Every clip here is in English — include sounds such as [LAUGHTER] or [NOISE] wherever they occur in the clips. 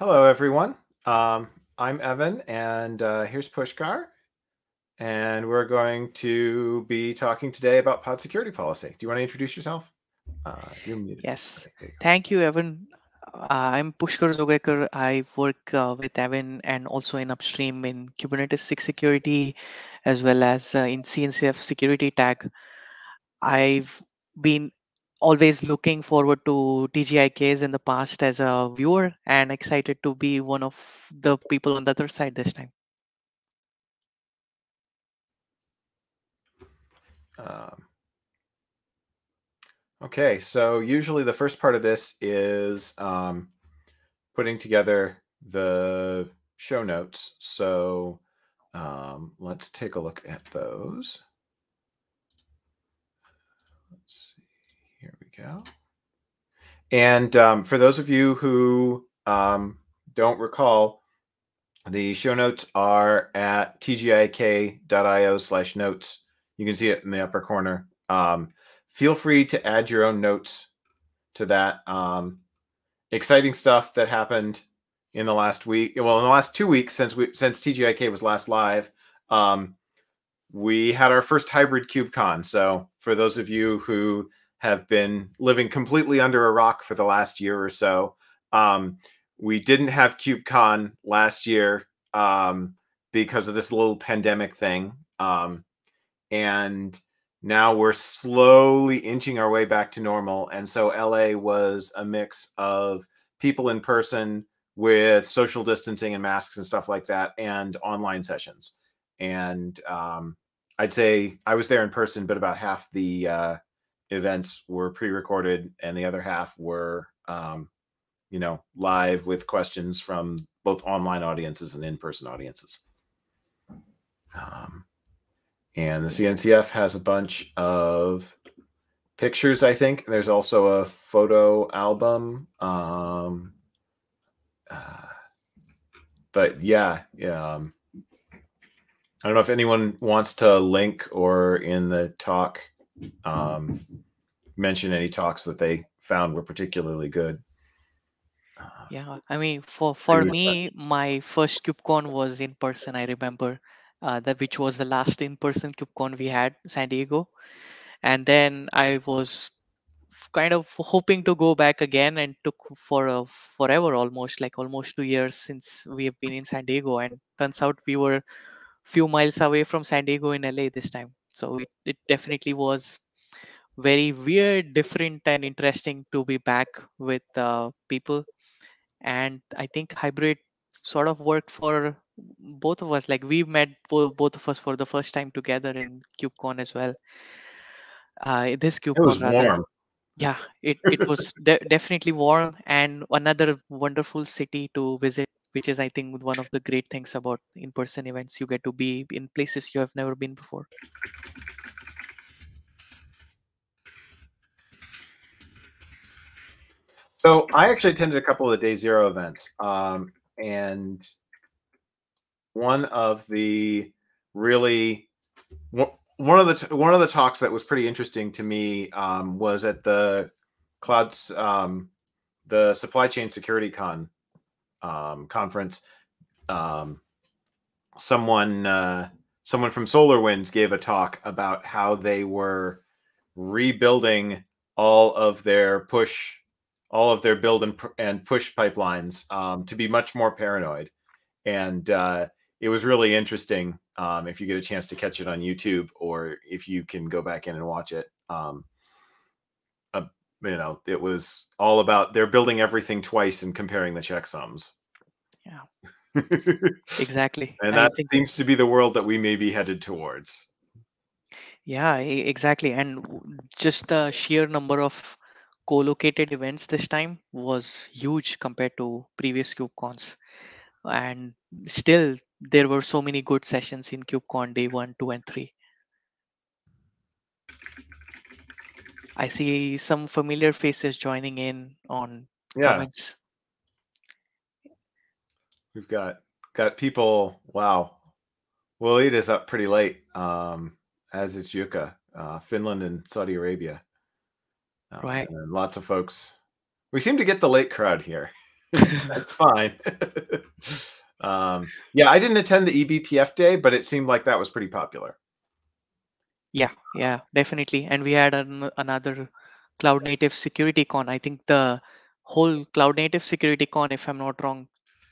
Hello, everyone. Um, I'm Evan, and uh, here's Pushkar. And we're going to be talking today about pod security policy. Do you want to introduce yourself? Uh, you're muted. Yes. You Thank you, Evan. Uh, I'm Pushkar Joglekar. I work uh, with Evan and also in upstream in Kubernetes SIG security, as well as uh, in CNCF security tag. I've been always looking forward to TGIKs in the past as a viewer and excited to be one of the people on the other side this time. Um, okay, so usually the first part of this is um, putting together the show notes. So um, let's take a look at those. Go. And um, for those of you who um, don't recall, the show notes are at tgik.io slash notes. You can see it in the upper corner. Um, feel free to add your own notes to that. Um, exciting stuff that happened in the last week. Well, in the last two weeks since we since TGIK was last live, um, we had our first hybrid KubeCon. So for those of you who have been living completely under a rock for the last year or so. Um, we didn't have KubeCon last year um, because of this little pandemic thing. Um, and now we're slowly inching our way back to normal. And so LA was a mix of people in person with social distancing and masks and stuff like that, and online sessions. And um, I'd say I was there in person, but about half the uh, events were pre-recorded and the other half were um, you know live with questions from both online audiences and in-person audiences. Um, and the cncf has a bunch of pictures i think. There's also a photo album um, uh, but yeah yeah um, i don't know if anyone wants to link or in the talk um, mention any talks that they found were particularly good. Uh, yeah, I mean, for for me, my first KubeCon was in person. I remember uh, that which was the last in-person KubeCon we had, San Diego, and then I was kind of hoping to go back again, and took for a forever, almost like almost two years since we have been in San Diego, and turns out we were few miles away from San Diego in LA this time. So it, it definitely was very weird, different, and interesting to be back with uh, people. And I think hybrid sort of worked for both of us. Like we met both, both of us for the first time together in KubeCon as well. Uh, this KubeCon, it was rather. warm. Yeah, it, it was [LAUGHS] de- definitely warm and another wonderful city to visit, which is, I think, one of the great things about in person events. You get to be in places you have never been before. So I actually attended a couple of the day zero events, um, and one of the really one of the one of the talks that was pretty interesting to me um, was at the clouds um, the supply chain security con um, conference. Um, someone uh, someone from SolarWinds gave a talk about how they were rebuilding all of their push all of their build and, and push pipelines um, to be much more paranoid. And uh, it was really interesting um, if you get a chance to catch it on YouTube or if you can go back in and watch it. Um, you know, it was all about they're building everything twice and comparing the checksums. Yeah. [LAUGHS] exactly. and that think... seems to be the world that we may be headed towards. Yeah, exactly. And just the sheer number of co-located events this time was huge compared to previous KubeCons. And still, there were so many good sessions in KubeCon day one, two, and three. I see some familiar faces joining in on yeah. comments. We've got got people. Wow, Walid is up pretty late. Um, as is Yuka, uh, Finland and Saudi Arabia. Um, right. And lots of folks. We seem to get the late crowd here. [LAUGHS] That's [LAUGHS] fine. [LAUGHS] um, yeah, I didn't attend the eBPF day, but it seemed like that was pretty popular. Yeah, yeah, definitely. And we had an, another cloud native security con. I think the whole cloud native security con, if I'm not wrong,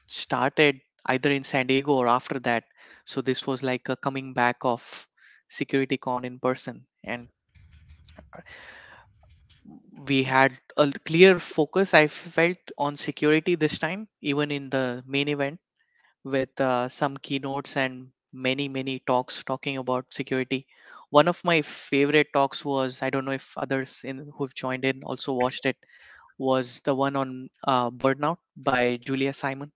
started either in San Diego or after that. So this was like a coming back of security con in person. And we had a clear focus i felt on security this time even in the main event with uh, some keynotes and many many talks talking about security one of my favorite talks was i don't know if others in who've joined in also watched it was the one on uh, burnout by julia simon.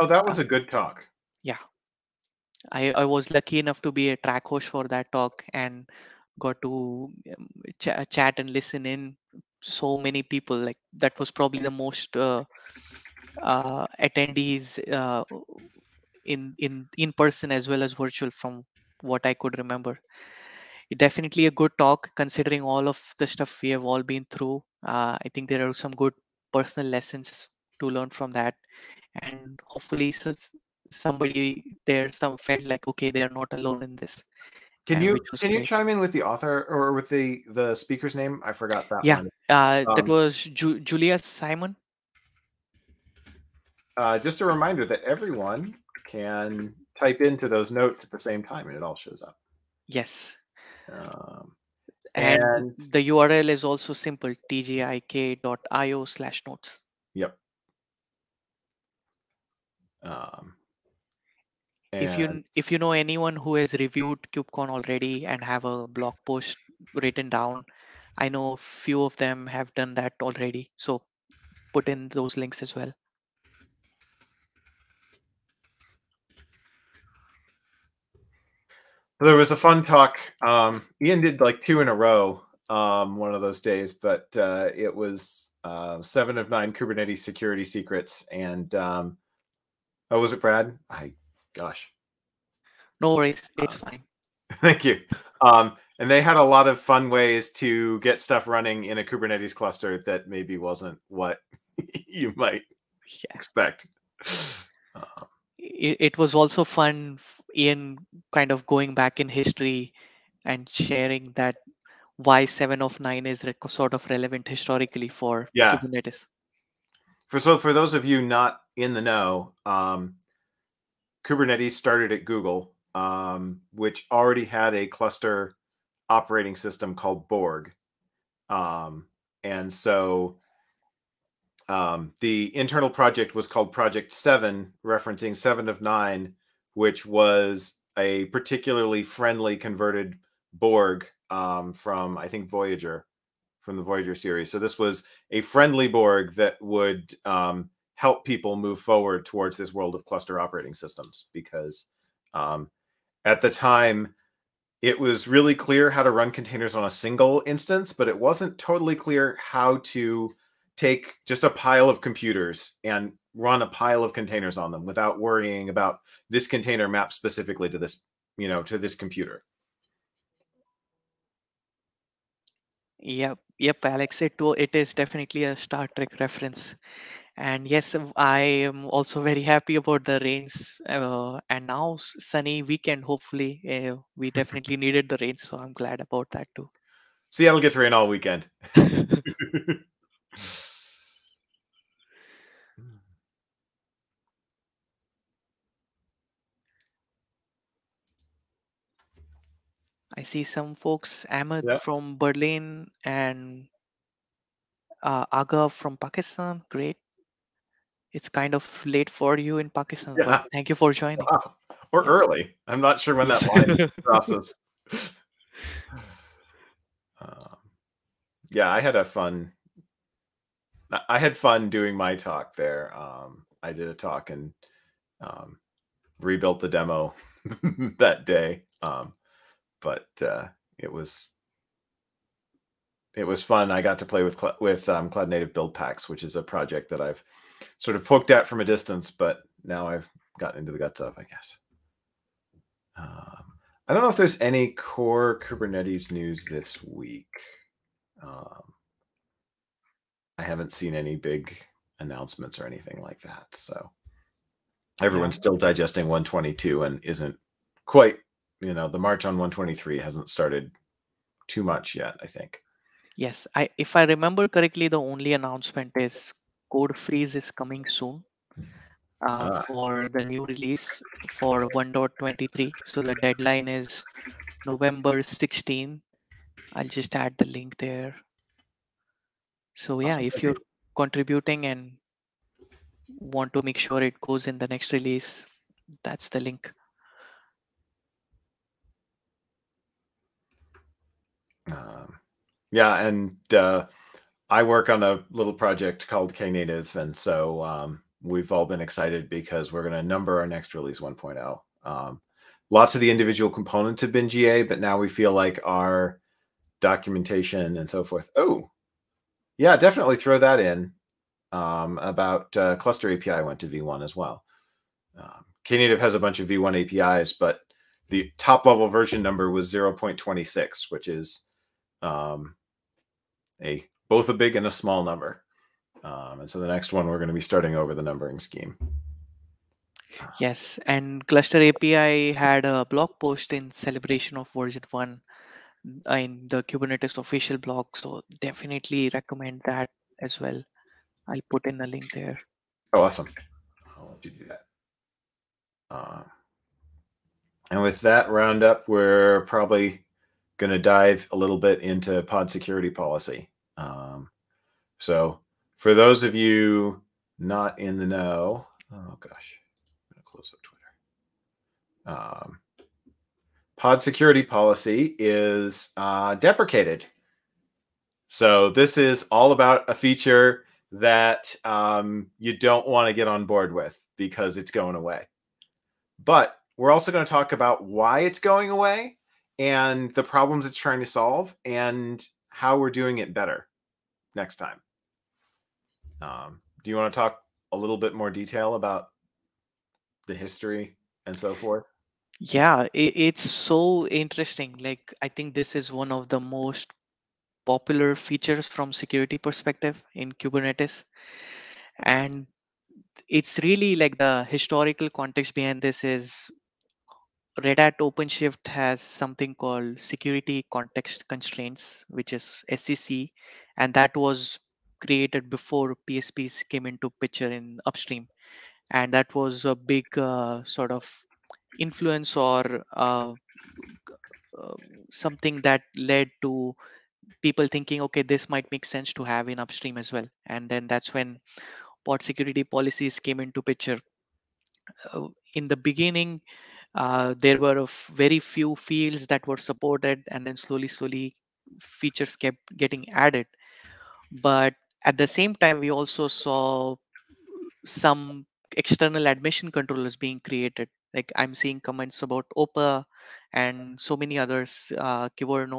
Oh that was uh, a good talk. yeah. I, I was lucky enough to be a track host for that talk and got to um, ch- chat and listen in so many people like that was probably the most uh, uh, attendees uh, in in in person as well as virtual from what i could remember definitely a good talk considering all of the stuff we have all been through uh, i think there are some good personal lessons to learn from that and hopefully somebody there some felt like okay they are not alone in this can you can you chime in with the author or with the the speaker's name? I forgot that. Yeah, uh, um, that was Ju- Julia Simon. Uh, just a reminder that everyone can type into those notes at the same time, and it all shows up. Yes. Um, and, and, the URL is also simple: tgik.io slash notes. Yep. Um, if you if you know anyone who has reviewed KubeCon already and have a blog post written down, I know few of them have done that already. So put in those links as well. There was a fun talk. Um, Ian did like two in a row um, one of those days, but uh, it was uh, seven of nine Kubernetes security secrets. And um, oh, was it Brad? I gosh. No worries. It's um, fine. [LAUGHS] Thank you. Um, and they had a lot of fun ways to get stuff running in a Kubernetes cluster that maybe wasn't what [LAUGHS] you might yeah. expect. Uh, it, it was also fun, Ian, kind of going back in history and sharing that why seven of nine is sort of relevant historically for yeah. Kubernetes. For so for those of you not in the know, um, Kubernetes started at Google, um, which already had a cluster operating system called Borg. Um, and so um, the internal project was called Project Seven, referencing Seven of Nine, which was a particularly friendly converted Borg um, from, I think, Voyager, from the Voyager series. So this was a friendly Borg that would um, help people move forward towards this world of cluster operating systems because um, at the time it was really clear how to run containers on a single instance but it wasn't totally clear how to take just a pile of computers and run a pile of containers on them without worrying about this container mapped specifically to this you know to this computer. Yep yep alex it it is definitely a star trek reference. And yes i am also very happy about the rains uh, and now sunny weekend hopefully uh, we [LAUGHS] definitely needed the rain so i'm glad about that too. Seattle gets rain all weekend [LAUGHS] [LAUGHS] i see some folks ahmed yeah. from berlin and uh, aga from pakistan great it's kind of late for you in Pakistan, yeah. but thank you for joining. Wow. Or early. I'm not sure when that line [LAUGHS] crosses. Um, yeah, I had a fun. I had fun doing my talk there. Um, I did a talk and um, rebuilt the demo [LAUGHS] that day, um, but uh, it was it was fun. I got to play with with um, Cloud Native Buildpacks, which is a project that I've sort of poked at from a distance, but now I've gotten into the guts of, I guess. Um, I don't know if there's any core Kubernetes news this week. Um, I haven't seen any big announcements or anything like that. So everyone's yeah. still digesting 122 and isn't quite, you know, the march on 123 hasn't started too much yet, I think. Yes, I if I remember correctly, the only announcement is Code Freeze is coming soon uh, ah. for the new release for 1.23. So the deadline is November 16. I'll just add the link there. So yeah, awesome. if you're contributing and want to make sure it goes in the next release, that's the link. Yeah, and uh, I work on a little project called Knative, and so um, we've all been excited because we're going to number our next release 1.0. Um, lots of the individual components have been GA, but now we feel like our documentation and so forth. Oh, yeah, definitely throw that in. Um, about uh, cluster API went to V1 as well. Um, Knative has a bunch of V1 APIs, but the top level version number was 0.26, which is um, a both a big and a small number. Um, and so the next one, we're going to be starting over the numbering scheme. Yes, and Cluster API had a blog post in celebration of version one uh, in the Kubernetes official blog. So definitely recommend that as well. I'll put in a link there. Oh, awesome. I'll let you do that. Uh, and with that roundup, we're probably going to dive a little bit into pod security policy. Um, so for those of you not in the know, oh gosh, I'm gonna close up Twitter. Um, pod security policy is uh, deprecated. So this is all about a feature that um, you don't want to get on board with because it's going away. But we're also going to talk about why it's going away and the problems it's trying to solve and how we're doing it better next time. Um, do you want to talk a little bit more detail about the history and so forth? Yeah, it, it's so interesting. Like, I think this is one of the most popular features from security perspective in Kubernetes. And it's really like the historical context behind this is Red Hat OpenShift has something called security context constraints, which is SCC, and that was created before PSPs came into picture in upstream, and that was a big uh, sort of influence or uh, uh, something that led to people thinking, okay, this might make sense to have in upstream as well, and then that's when pod security policies came into picture. Uh, in the beginning, uh, there were very few fields that were supported and then slowly slowly features kept getting added. But at the same time we also saw some external admission controllers being created. Like i'm seeing comments about opa and so many others uh,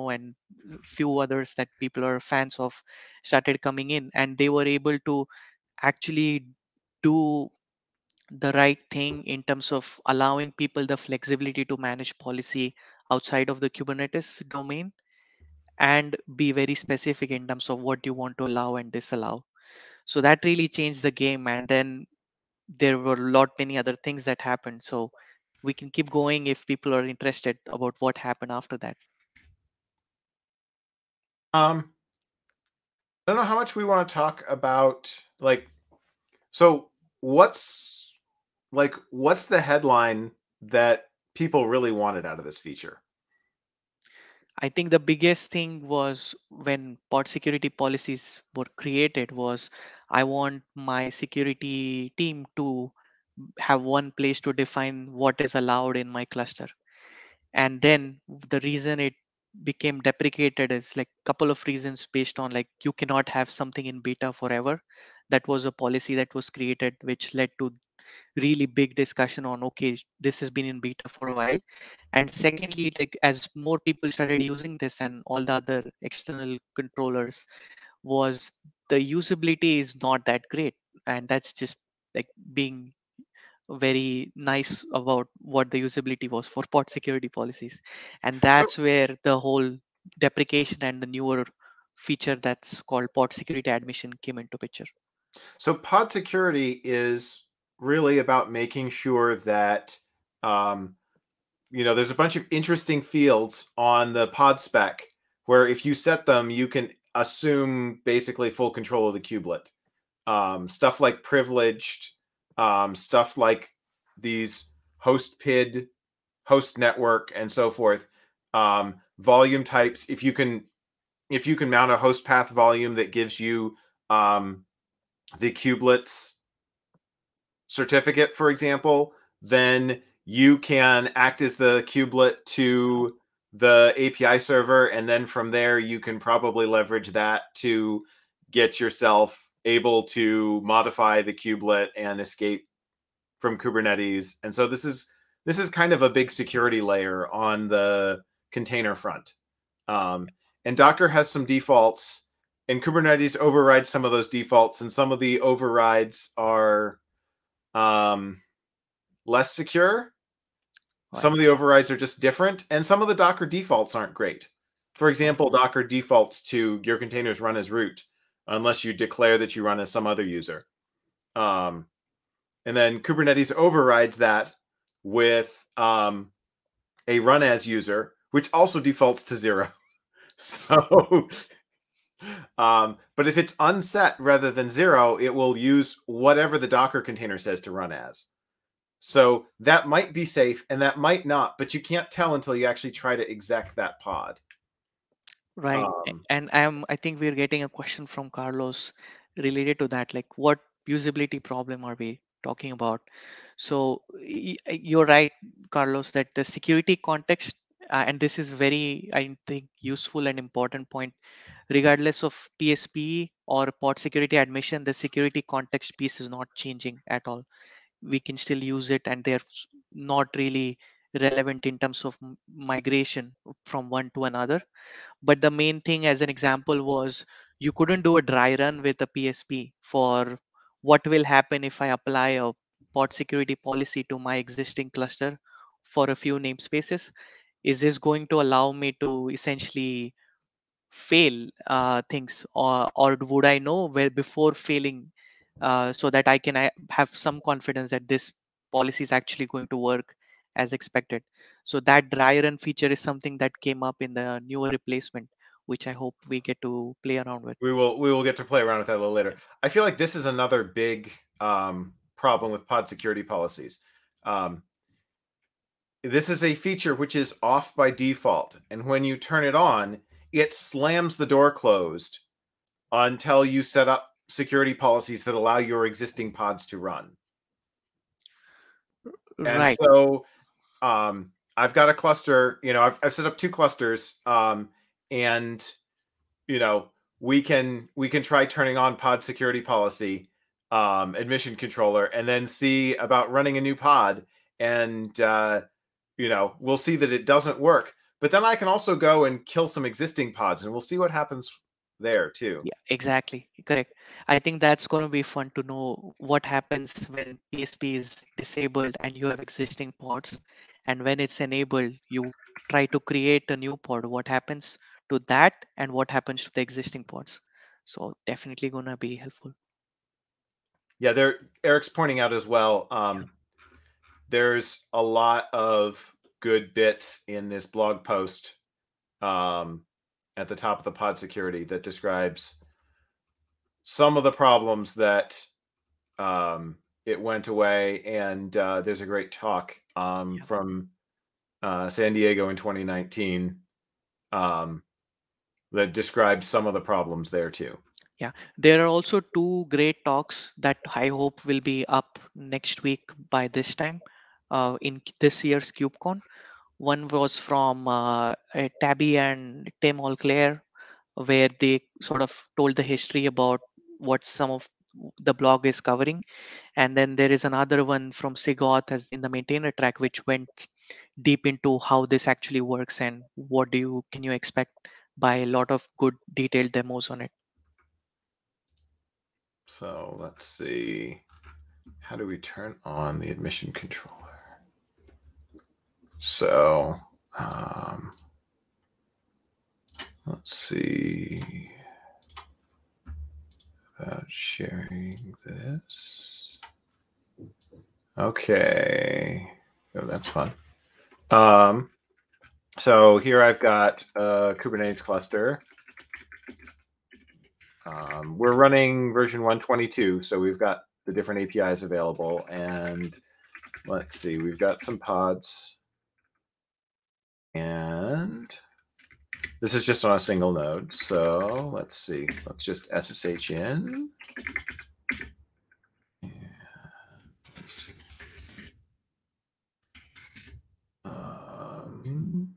and few others that people are fans of started coming in. And they were able to actually do the right thing in terms of allowing people the flexibility to manage policy outside of the Kubernetes domain and be very specific in terms of what you want to allow and disallow. So that really changed the game. And then there were a lot many other things that happened. So we can keep going if people are interested about what happened after that. Um, I don't know how much we want to talk about like so what's like what's the headline that people really wanted out of this feature? I think the biggest thing was when pod security policies were created was I want my security team to have one place to define what is allowed in my cluster. And then the reason it became deprecated is like a couple of reasons based on like you cannot have something in beta forever. That was a policy that was created which led to really big discussion on okay this has been in beta for a while. And secondly like as more people started using this and all the other external controllers was the usability is not that great. And that's just like being very nice about what the usability was for pod security policies. And that's where the whole deprecation and the newer feature that's called pod security admission came into picture. So pod security is really about making sure that um, you know there's a bunch of interesting fields on the pod spec where if you set them, you can assume basically full control of the kubelet. Um, stuff like privileged, um, stuff like these host PID, host network, and so forth. Um, volume types. If you can, if you can mount a host path volume that gives you um, the kubelets certificate, for example, then you can act as the kubelet to the API server, and then from there you can probably leverage that to get yourself able to modify the kubelet and escape from Kubernetes. And so this is this is kind of a big security layer on the container front. Um, and Docker has some defaults, and Kubernetes overrides some of those defaults, and some of the overrides are um, less secure. Some of the overrides are just different, and some of the Docker defaults aren't great. For example, Docker defaults to your containers run as root unless you declare that you run as some other user. Um, and then Kubernetes overrides that with um, a run as user, which also defaults to zero. [LAUGHS] so, um, but if it's unset rather than zero, it will use whatever the Docker container says to run as. So that might be safe and that might not, but you can't tell until you actually try to exec that pod. Right. Um, and I'm I think we're getting a question from Carlos related to that. Like what usability problem are we talking about? So you're right, Carlos, that the security context, Uh, and this is very, I think, useful and important point. Regardless of PSP or pod security admission, the security context piece is not changing at all. We can still use it, and they're not really relevant in terms of migration from one to another. But the main thing, as an example, was you couldn't do a dry run with a PSP for what will happen if I apply a pod security policy to my existing cluster for a few namespaces? Is this going to allow me to essentially fail uh, things or, or would I know where before failing uh, so that I can uh, have some confidence that this policy is actually going to work as expected. So that dry run feature is something that came up in the newer replacement, which I hope we get to play around with. We will we will get to play around with that a little later. I feel like this is another big um, problem with pod security policies. Um, this is a feature which is off by default, and when you turn it on, it slams the door closed until you set up security policies that allow your existing pods to run. And right. so um, I've got a cluster, you know, I've, I've set up two clusters um, and, you know, we can, we can try turning on pod security policy um, admission controller and then see about running a new pod and, uh, you know, we'll see that it doesn't work. But then I can also go and kill some existing pods and we'll see what happens there too. Yeah, exactly. Correct. I think that's going to be fun to know what happens when PSP is disabled and you have existing pods. And when it's enabled, you try to create a new pod. What happens to that and what happens to the existing pods? So definitely going to be helpful. Yeah, there. Eric's pointing out as well. Um, there's a lot of good bits in this blog post um, at the top of the pod security that describes some of the problems that um, it went away. And uh, there's a great talk um, from uh, San Diego in 2019 um, that describes some of the problems there too. Yeah, there are also two great talks that I hope will be up next week by this time uh, in this year's KubeCon. One was from uh, Tabby and Tim Allclair, where they sort of told the history about what some of the blog is covering. And then there is another one from SIG Auth as in the maintainer track, which went deep into how this actually works and what do you can you expect by a lot of good detailed demos on it. So let's see. How do we turn on the admission controller? So, um, let's see. about sharing this. Okay. Oh, that's fun. Um, so here I've got a Kubernetes cluster. Um, we're running version 122, so we've got the different APIs available. And let's see, we've got some pods. And this is just on a single node. So let's see, let's just SSH in. Um,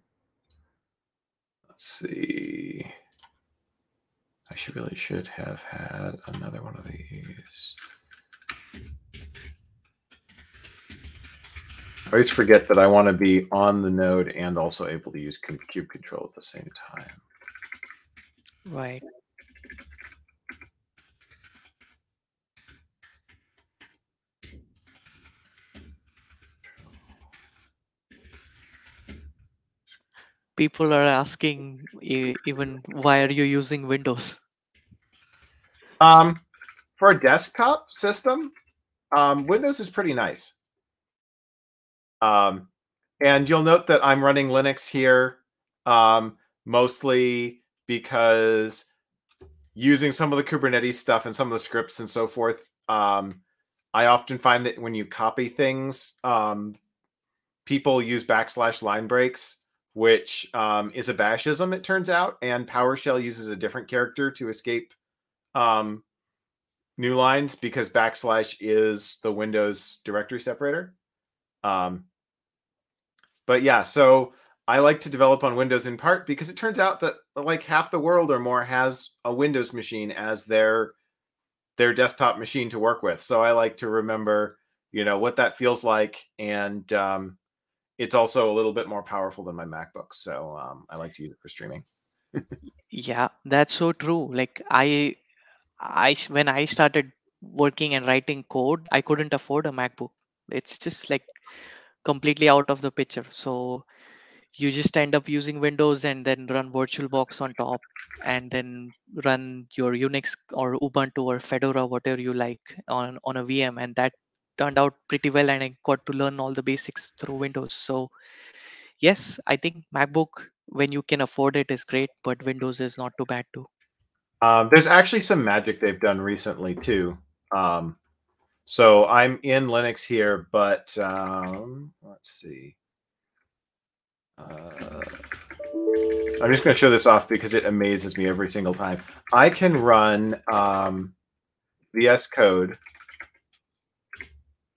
let's see. I should really should have had another one of these. I always forget that I want to be on the node and also able to use kube control at the same time. Right. People are asking even why are you using Windows? Um, for a desktop system, um, Windows is pretty nice. Um, and you'll note that I'm running Linux here, um, mostly because using some of the Kubernetes stuff and some of the scripts and so forth, um, I often find that when you copy things, um, people use backslash line breaks, which um, is a bashism, it turns out, and PowerShell uses a different character to escape um, new lines because backslash is the Windows directory separator. Um, but yeah, so I like to develop on Windows in part because it turns out that like half the world or more has a Windows machine as their their desktop machine to work with. So I like to remember, you know, what that feels like, and um, it's also a little bit more powerful than my MacBook. So um, I like to use it for streaming. [LAUGHS] yeah, that's so true. Like I I when I started working and writing code, I couldn't afford a MacBook. It's just like completely out of the picture. So you just end up using Windows and then run VirtualBox on top, and then run your Unix or Ubuntu or Fedora, whatever you like, on on a VM, and that turned out pretty well. And I got to learn all the basics through Windows. So yes, I think MacBook when you can afford it is great, but Windows is not too bad too. Um, there's actually some magic they've done recently too. Um, so I'm in Linux here, but um, let's see. Uh, I'm just going to show this off because it amazes me every single time. I can run um, VS Code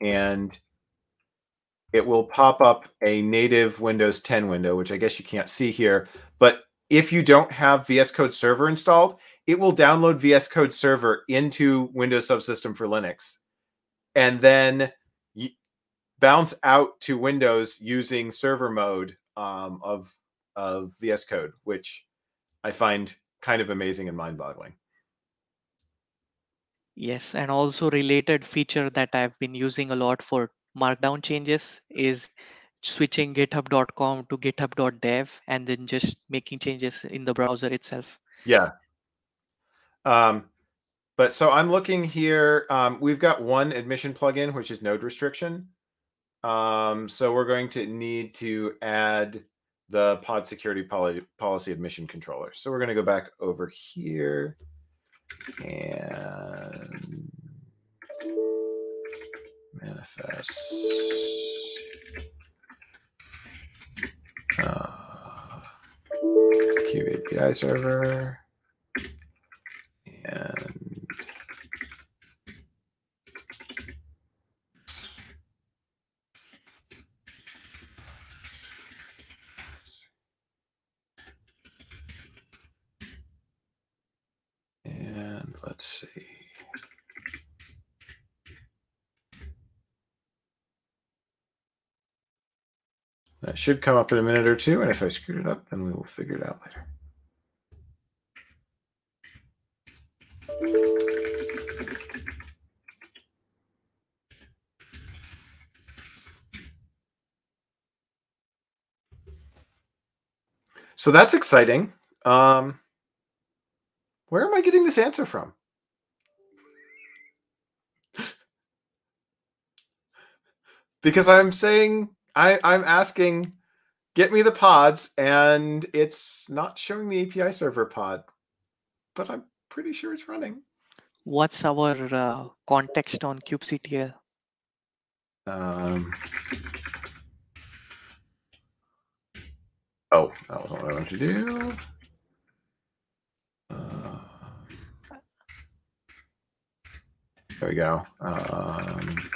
and it will pop up a native Windows 10 window, which I guess you can't see here. But if you don't have VS Code Server installed, it will download VS Code Server into Windows Subsystem for Linux and then bounce out to Windows using server mode um, of, of VS Code, which I find kind of amazing and mind boggling. Yes, and also related feature that I've been using a lot for markdown changes is switching github.com to github.dev and then just making changes in the browser itself. Yeah, um, but so I'm looking here. Um, we've got one admission plugin, which is node restriction. Um, so we're going to need to add the pod security poly policy admission controller. So we're going to go back over here and manifest. Uh, API server and let's see. That should come up in a minute or two, and if I screwed it up, then we will figure it out later. So that's exciting. Um, where am I getting this answer from? Because I'm saying I, I'm asking, get me the pods, and it's not showing the API server pod, but I'm pretty sure it's running. What's our uh, context on kubectl? Um, oh, that wasn't what I wanted to do. Uh, there we go. Um,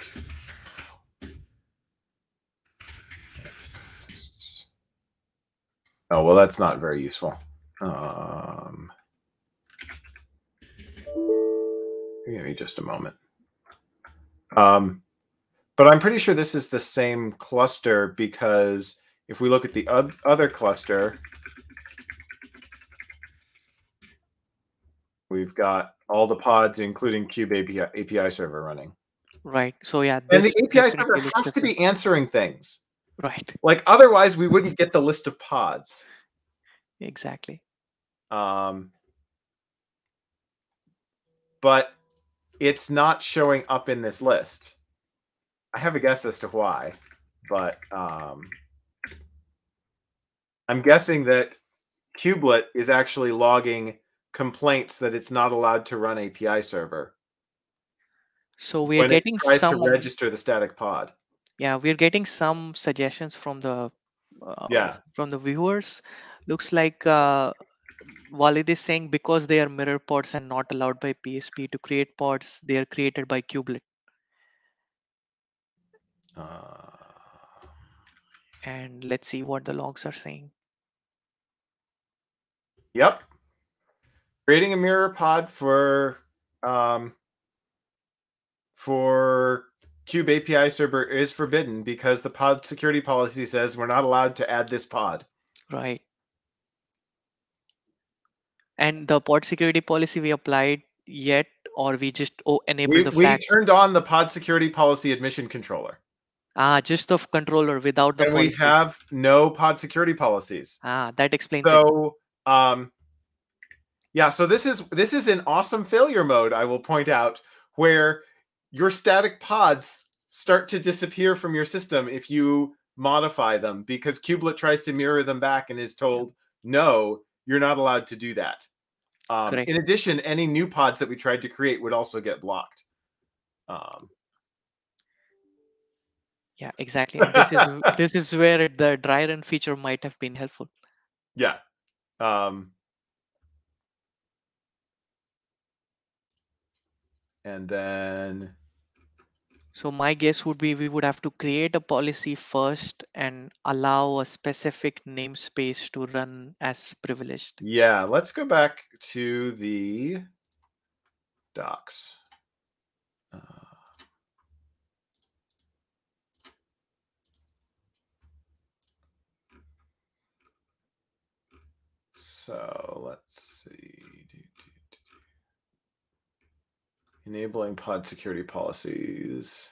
oh, well, that's not very useful. Um, give me just a moment. Um, but I'm pretty sure this is the same cluster because if we look at the other cluster, we've got all the pods, including Kube API, API server running. Right. So yeah, and the API server has to be answering things. Right. Like otherwise, we wouldn't get the list of pods. Exactly. Um, but it's not showing up in this list. I have a guess as to why, but um, I'm guessing that Kubelet is actually logging complaints that it's not allowed to run API server. So we are getting tries some to register the static pod. Yeah, we're getting some suggestions from the uh, yeah from the viewers. Looks like uh, Walid is saying because they are mirror pods and not allowed by PSP to create pods, they are created by Kubelet. Uh, and let's see what the logs are saying. Yep. Creating a mirror pod for um, for Kube API server is forbidden because the pod security policy says we're not allowed to add this pod. Right. And the pod security policy we applied yet, or we just oh, enabled we, the we turned on the pod security policy admission controller. Ah, just the controller without the. And policies. we have no pod security policies. Ah, that explains. So, it. um, yeah. So this is this is an awesome failure mode. I will point out where your static pods start to disappear from your system if you modify them because Kubelet tries to mirror them back and is told no, you're not allowed to do that. Um, in addition, any new pods that we tried to create would also get blocked. Um, yeah, exactly. this is [LAUGHS] this is where the dry run feature might have been helpful. Yeah. Um, and then so my guess would be we would have to create a policy first and allow a specific namespace to run as privileged. Yeah, let's go back to the docs. Uh, So let's see. Enabling pod security policies.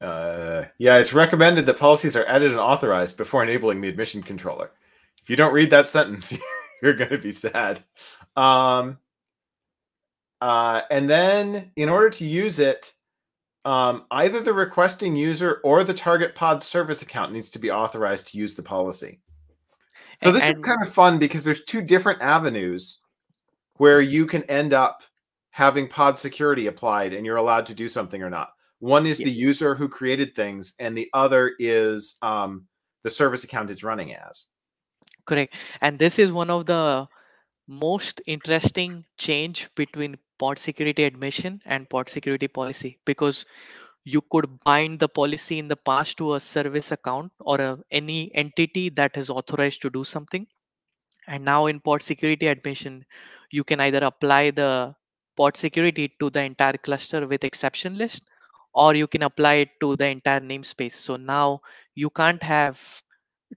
Uh, yeah, it's recommended that policies are added and authorized before enabling the admission controller. If you don't read that sentence, [LAUGHS] you're going to be sad. Um, uh, and then in order to use it, um, either the requesting user or the target pod service account needs to be authorized to use the policy. So this and, is kind of fun because there's two different avenues where you can end up having pod security applied and you're allowed to do something or not. One is yeah. the user who created things, and the other is um, the service account it's running as. Correct. And this is one of the most interesting change between pod security admission and pod security policy because you could bind the policy in the past to a service account or a, any entity that is authorized to do something. And now in pod security admission, you can either apply the pod security to the entire cluster with exception list, or you can apply it to the entire namespace. So now you can't have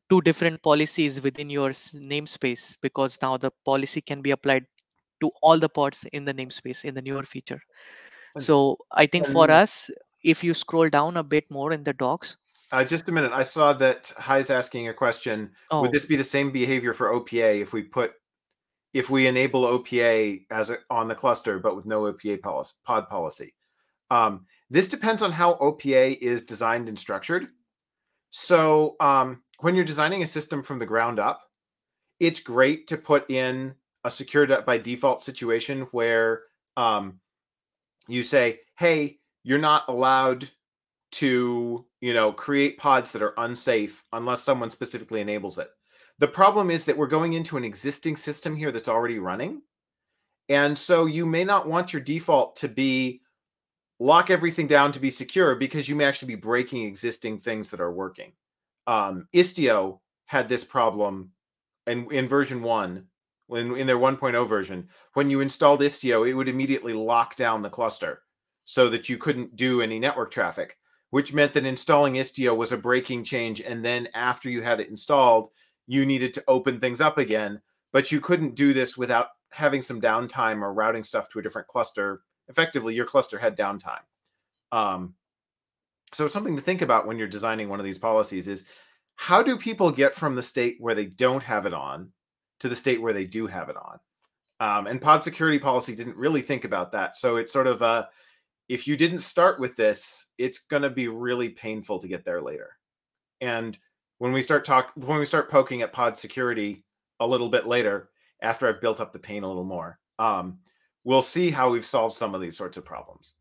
two different policies within your namespace because now the policy can be applied to all the pods in the namespace in the newer feature. So I think for us, if you scroll down a bit more in the docs. Uh, just a minute. I saw that Hi's asking a question. Oh. Would this be the same behavior for OPA if we put if we enable OPA as a, on the cluster but with no OPA policy, pod policy? Um, this depends on how OPA is designed and structured. So um, when you're designing a system from the ground up, it's great to put in a secured by default situation where um, you say, hey, you're not allowed to, you know, create pods that are unsafe unless someone specifically enables it. The problem is that we're going into an existing system here that's already running. And so you may not want your default to be lock everything down to be secure because you may actually be breaking existing things that are working. Um, Istio had this problem in, in version one, when in their 1.0 version, when you installed Istio, it would immediately lock down the cluster so that you couldn't do any network traffic, which meant that installing Istio was a breaking change. And then after you had it installed, you needed to open things up again, but you couldn't do this without having some downtime or routing stuff to a different cluster. Effectively, your cluster had downtime. Um, so it's something to think about when you're designing one of these policies is how do people get from the state where they don't have it on to the state where they do have it on? Um, and pod security policy didn't really think about that. So it's sort of a, if you didn't start with this, it's going to be really painful to get there later. And when we start talk when we start poking at pod security a little bit later after I've built up the pain a little more, um, we'll see how we've solved some of these sorts of problems.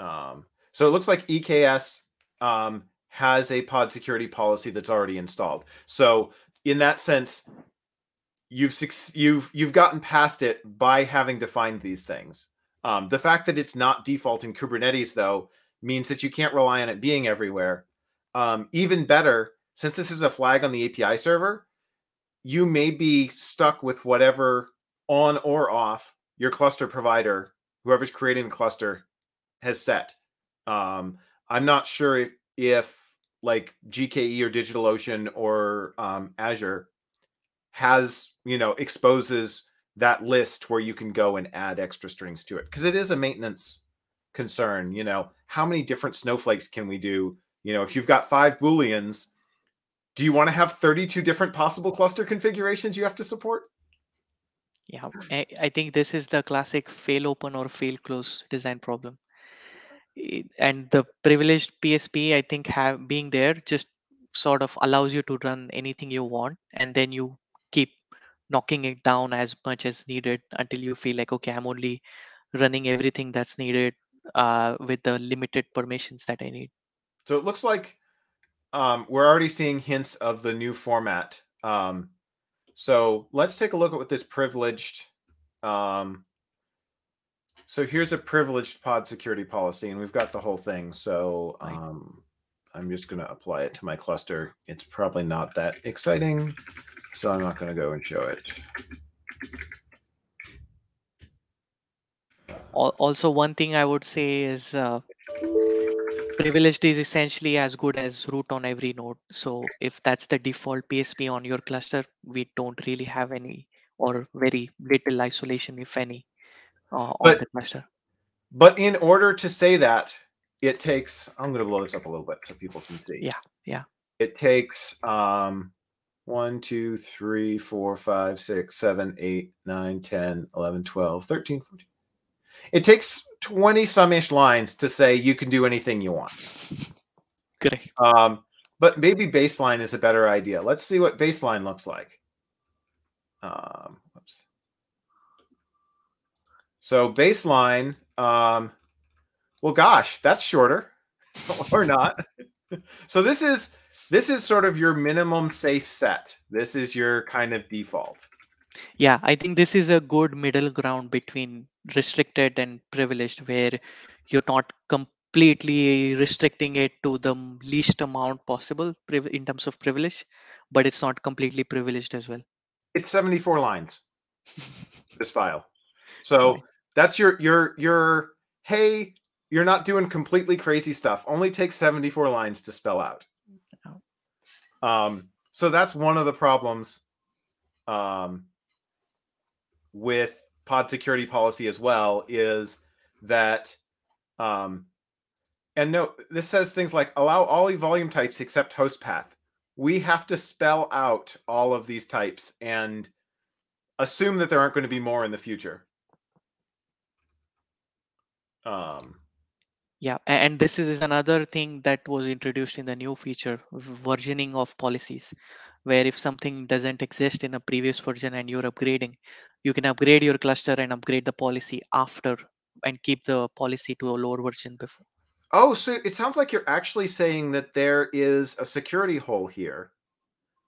Um, so it looks like EKS um, has a pod security policy that's already installed. So in that sense, you've you've you've gotten past it by having defined these things. Um, the fact that it's not default in Kubernetes though means that you can't rely on it being everywhere. Um, even better, since this is a flag on the API server, you may be stuck with whatever on or off your cluster provider, whoever's creating the cluster, has set. Um, I'm not sure if, if like GKE or DigitalOcean or um, Azure has, you know, exposes that list where you can go and add extra strings to it because it is a maintenance concern. You know, how many different snowflakes can we do you know, if you've got five Booleans, do you want to have 32 different possible cluster configurations you have to support? Yeah, I think this is the classic fail open or fail close design problem. And the privileged PSP, I think, have being there just sort of allows you to run anything you want, and then you keep knocking it down as much as needed until you feel like, okay, I'm only running everything that's needed uh, with the limited permissions that I need. So it looks like um, we're already seeing hints of the new format. Um, so let's take a look at what this privileged. Um, so here's a privileged pod security policy, and we've got the whole thing. So um, I'm just going to apply it to my cluster. It's probably not that exciting, so I'm not going to go and show it. Also, one thing I would say is uh, privileged is essentially as good as root on every node. So if that's the default PSP on your cluster, we don't really have any or very little isolation, if any, uh, but, on the cluster. But in order to say that, it takes, I'm going to blow this up a little bit so people can see. Yeah, yeah. It takes um, 1, 2, 3, 4, 5, 6, 7, 8, 9, 10, 11, 12, 13, 14. It takes 20 some ish lines to say you can do anything you want. [LAUGHS] Good. Um, but maybe baseline is a better idea. Let's see what baseline looks like. Um, whoops. So baseline, um, well, gosh, that's shorter [LAUGHS] or not. [LAUGHS] so this is this is sort of your minimum safe set. This is your kind of default. Yeah, I think this is a good middle ground between restricted and privileged where you're not completely restricting it to the least amount possible in terms of privilege but it's not completely privileged as well. It's 74 lines [LAUGHS] this file. So that's your your your hey you're not doing completely crazy stuff. Only takes 74 lines to spell out. Um so that's one of the problems um with pod security policy as well is that um and no this says things like allow all volume types except host path we have to spell out all of these types and assume that there aren't going to be more in the future. Um, yeah, and this is, is another thing that was introduced in the new feature, versioning of policies, where if something doesn't exist in a previous version and you're upgrading, you can upgrade your cluster and upgrade the policy after and keep the policy to a lower version before. oh, so it sounds like you're actually saying that there is a security hole here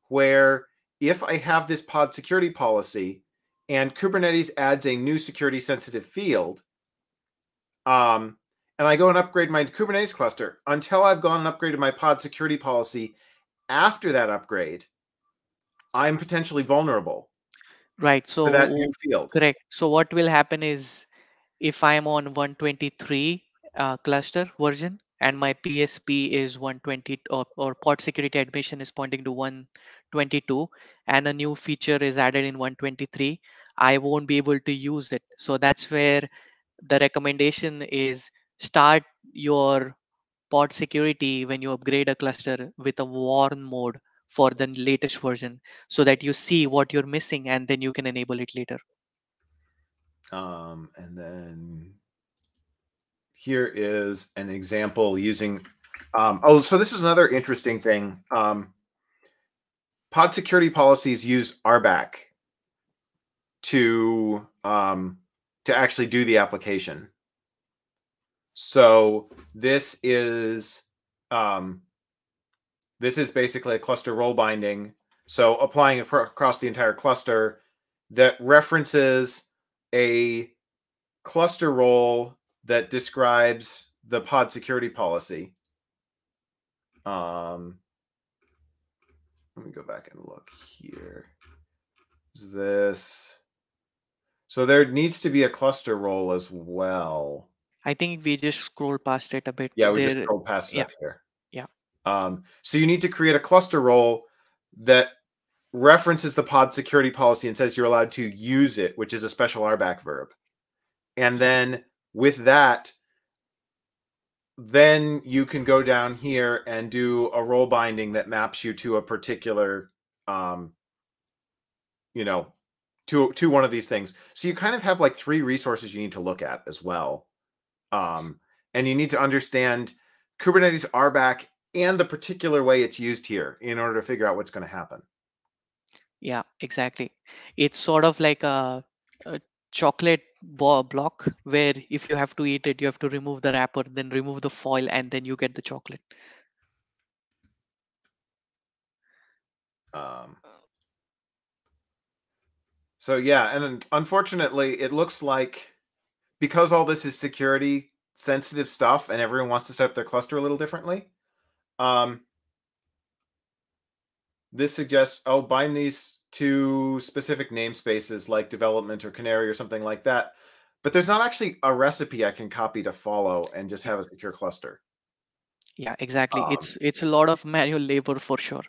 where if I have this pod security policy and Kubernetes adds a new security sensitive field, um, and I go and upgrade my Kubernetes cluster until I've gone and upgraded my pod security policy after that upgrade, I'm potentially vulnerable Right. So that new field. correct. So what will happen is if I'm on 123 uh, cluster version and my PSP is 120 or, or pod security admission is pointing to 122 and a new feature is added in 123, I won't be able to use it. So that's where the recommendation is start your pod security when you upgrade a cluster with a warn mode for the latest version so that you see what you're missing and then you can enable it later Um, and then here is an example using. Um, oh, so this is another interesting thing. Um, pod security policies use RBAC to um, to actually do the application. So this is um, this is basically a cluster role binding. So applying it across the entire cluster that references a cluster role that describes the pod security policy. Um, let me go back and look here. Is this so there needs to be a cluster role as well. i think we just scroll past it a bit Yeah, we just There- scrolled past it yeah, up here. Um, so you need to create a cluster role that references the pod security policy and says you're allowed to use it, which is a special RBAC verb. And then with that, then you can go down here and do a role binding that maps you to a particular um, you know, to to one of these things. So you kind of have like three resources you need to look at as well. Um, and you need to understand Kubernetes RBAC and the particular way it's used here in order to figure out what's going to happen. yeah exactly it's sort of like a, a chocolate block where if you have to eat it you have to remove the wrapper then remove the foil and then you get the chocolate Um, so yeah, and unfortunately, it looks like because all this is security sensitive stuff, and everyone wants to set up their cluster a little differently. Um, this suggests oh, bind these to specific namespaces like development or canary or something like that. But there's not actually a recipe I can copy to follow and just have a secure cluster. yeah exactly Um, it's it's a lot of manual labor for sure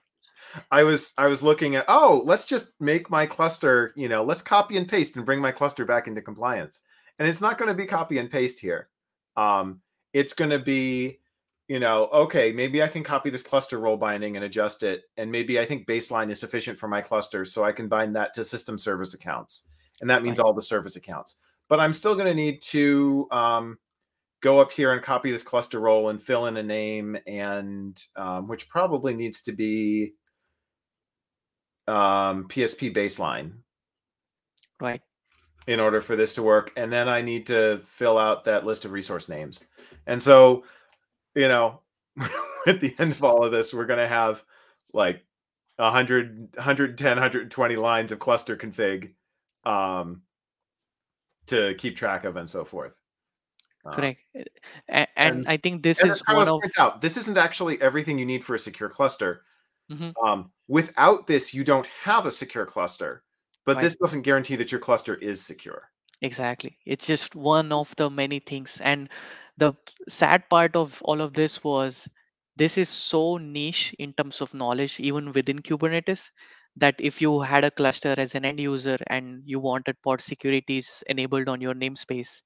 I was I was looking at oh let's just make my cluster you know let's copy and paste and bring my cluster back into compliance and it's not going to be copy and paste here um it's going to be you know okay maybe I can copy this cluster role binding and adjust it and maybe I think baseline is sufficient for my cluster so I can bind that to system service accounts and that means Right. all the service accounts but I'm still going to need to um go up here and copy this cluster role and fill in a name and um, which probably needs to be um, PSP baseline right in order for this to work. And then I need to fill out that list of resource names. And so, you know, [LAUGHS] at the end of all of this, we're going to have like 100, 110, 120 lines of cluster config um, to keep track of and so forth. Uh, correct and, and and- i think this is one of out, this isn't actually everything you need for a secure cluster. Mhm. Um, without this, you don't have a secure cluster, but Right. this doesn't guarantee that your cluster is secure. Exactly. It's just one of the many things. And the sad part of all of this was this is so niche in terms of knowledge, even within Kubernetes, that if you had a cluster as an end user and you wanted pod securities enabled on your namespace,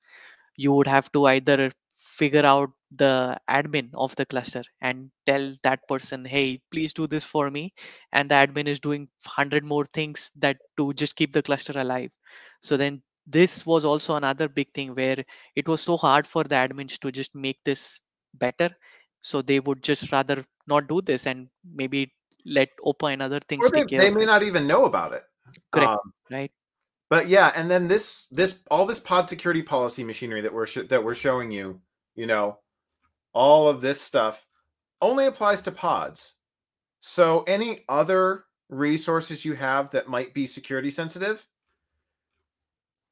you would have to either figure out the admin of the cluster and tell that person, hey, please do this for me. And the admin is doing 100 more things that to just keep the cluster alive so then this was also another big thing where it was so hard for the admins to just make this better. So they would just rather not do this and maybe let opa and other things or they, take care they may not even know about it. Correct. Um, right. but yeah and then this this all this pod security policy machinery that we're that we're showing you you know all of this stuff only applies to pods. So any other resources you have that might be security sensitive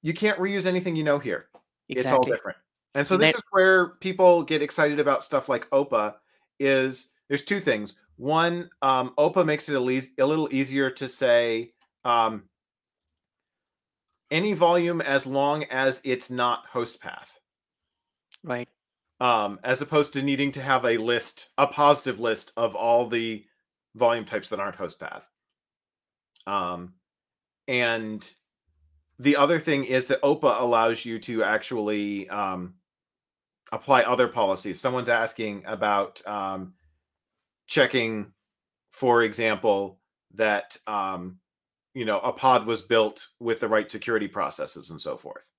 you can't reuse anything you know here. It's all different. And so this Net- is where people get excited about stuff like opa is there's two things. One um, opa makes it a, leas- a little easier to say um, any volume as long as it's not host path. Right. Um, as opposed to needing to have a list a positive list of all the volume types that aren't host path. Um, and the other thing is that opa allows you to actually um, apply other policies. Someone's asking about um, checking for example that um, you know a pod was built with the right security processes and so forth.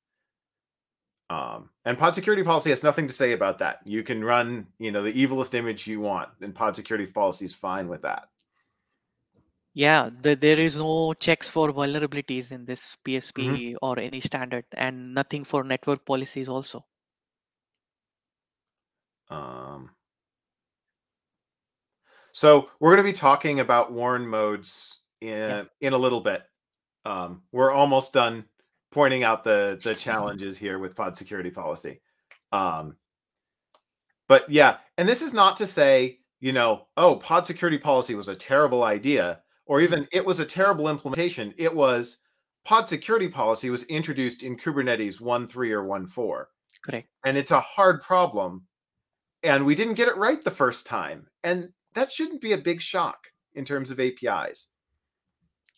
Um, and pod security policy has nothing to say about that. You can run you know the evilest image you want and pod security policy is fine with that yeah the, there is no checks for vulnerabilities in this psp or any standard and nothing for network policies also. Um, so we're going to be talking about warn modes in in a little bit. Um, we're almost done pointing out the the [LAUGHS] challenges here with pod security policy. Um, but yeah, and this is not to say you know, oh, pod security policy was a terrible idea, or even it was a terrible implementation. It was pod security policy was introduced in Kubernetes 1.3 or 1.4 correct and it's a hard problem and we didn't get it right the first time and that shouldn't be a big shock in terms of apis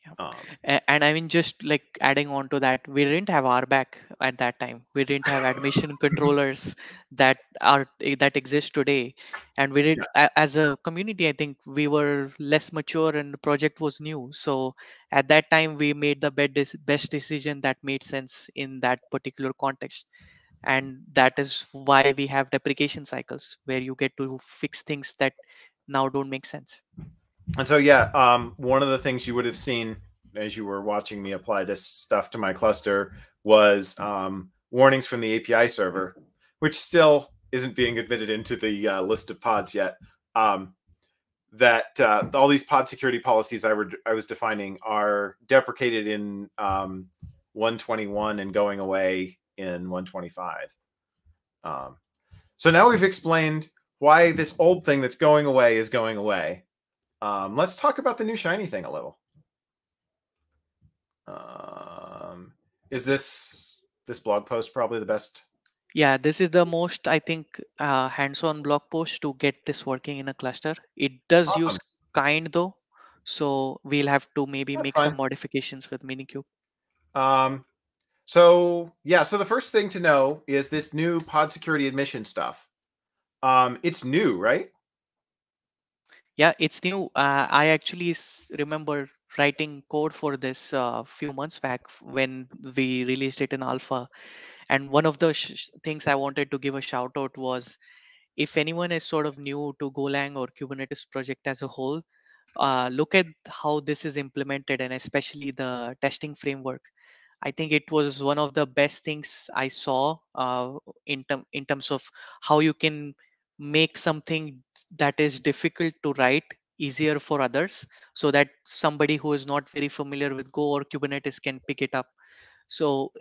Yeah. um, A- and i mean just like adding on to that we didn't have rbac at that time. We didn't have admission [LAUGHS] controllers that are eh, that exist today. And we did a- as a community i think we were less mature and the project was new. So at that time we made the best best decision that made sense in that particular context. And that is why we have deprecation cycles where you get to fix things that now don't make sense and so yeah um, one of the things you would have seen as you were watching me apply this stuff to my cluster was um, warnings from the api server which still isn't being admitted into the uh, list of pods yet. Um, that uh, all these pod security policies I, were, I was defining are deprecated in um, 121 and going away in 125 um, so now we've explained why this old thing that's going away is going away um, let's talk about the new shiny thing a little um, is this this blog post probably the best Yeah, this is the most, I think, uh, hands-on blog post to get this working in a cluster. It does use kind though, so we'll have to maybe That's make some modifications with Minikube. Um, so yeah, so the first thing to know is this new pod security admission stuff. Um, it's new, right? Yeah, it's new. Uh, I actually remember writing code for this a few months back when we released it in alpha. And one of the sh- things I wanted to give a shout out was if anyone is sort of new to Golang or Kubernetes project as a whole, uh, look at how this is implemented and especially the testing framework. I think it was one of the best things I saw uh, in, term, in terms of how you can make something that is difficult to write easier for others so that somebody who is not very familiar with Go or Kubernetes can pick it up. So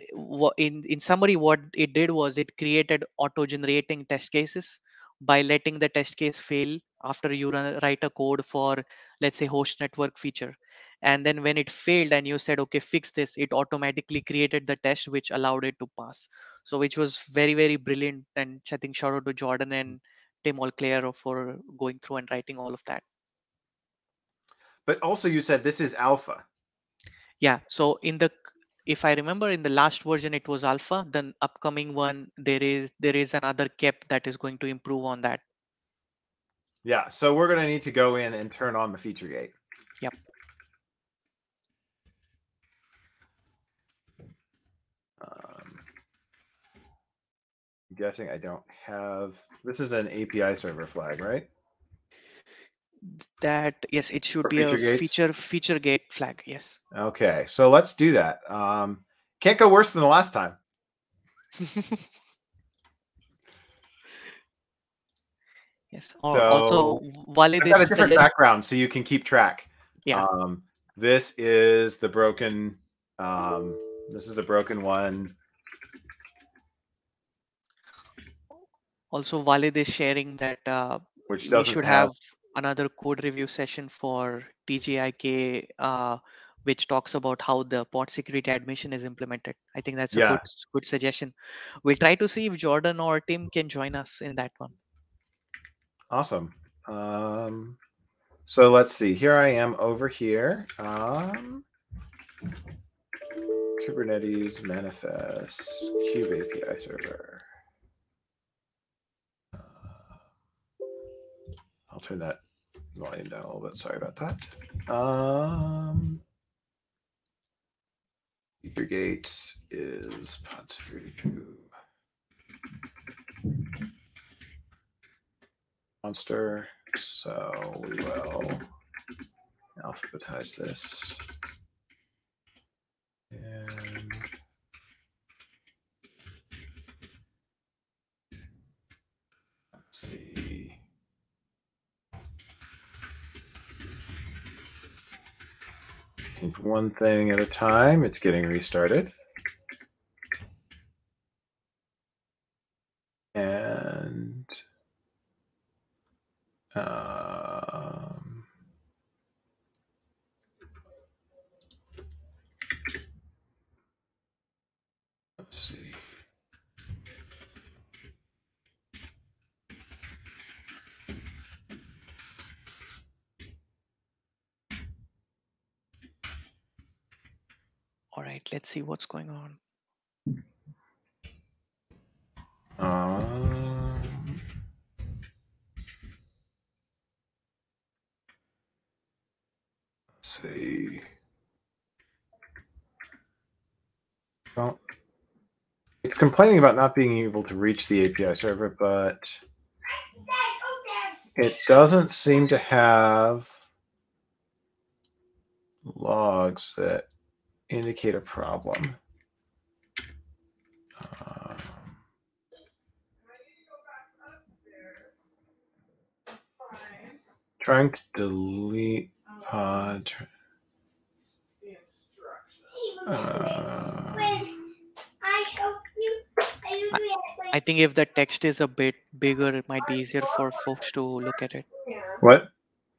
in in summary what it did was it created auto generating test cases. By letting the test case fail after you run, write a code for let's say host network feature and then when it failed and you said okay fix this it automatically created the test which allowed it to pass. So which was very very brilliant and i think shout out to jordan and tim Allclair for going through and writing all of that But also, you said this is alpha. yeah so in the if i remember in the last version it was alpha then upcoming one there is there is another KEP that is going to improve on that Yeah, so we're gonna need to go in and turn on the feature gate. Yep. I'm guessing I don't have. This is an API server flag, right? That yes, it should be feature a gates? feature feature gate flag. Yes. Okay, so let's do that. Um, can't go worse than the last time. [LAUGHS] yes. So, also, while I've it got a is different background so you can keep track. Yeah. Um, this is the broken. Um, this is the broken one. Also Walid is sharing that uh, Which we should have- have another code review session for TGIK, uh, which talks about how the pod security admission is implemented. I think that's a Yeah. good good suggestion. We'll try to see if Jordan or Tim can join us in that one. Awesome. Um, so let's see. Here I am over here. Um, Kubernetes manifest Kube API server. Uh, I'll turn that volume down a little bit. Sorry about that. Um, feature gates is monster. So we will alphabetize this. And let's see. One thing at a time. It's getting restarted. And um, let's see what's going on. Um, let's see. Well, it's complaining about not being able to reach the API server, but it doesn't seem to have logs that indicate a problem. Um, trying to delete pod. Uh, I help. I think if the text is a bit bigger, it might be easier for folks to look at it. what?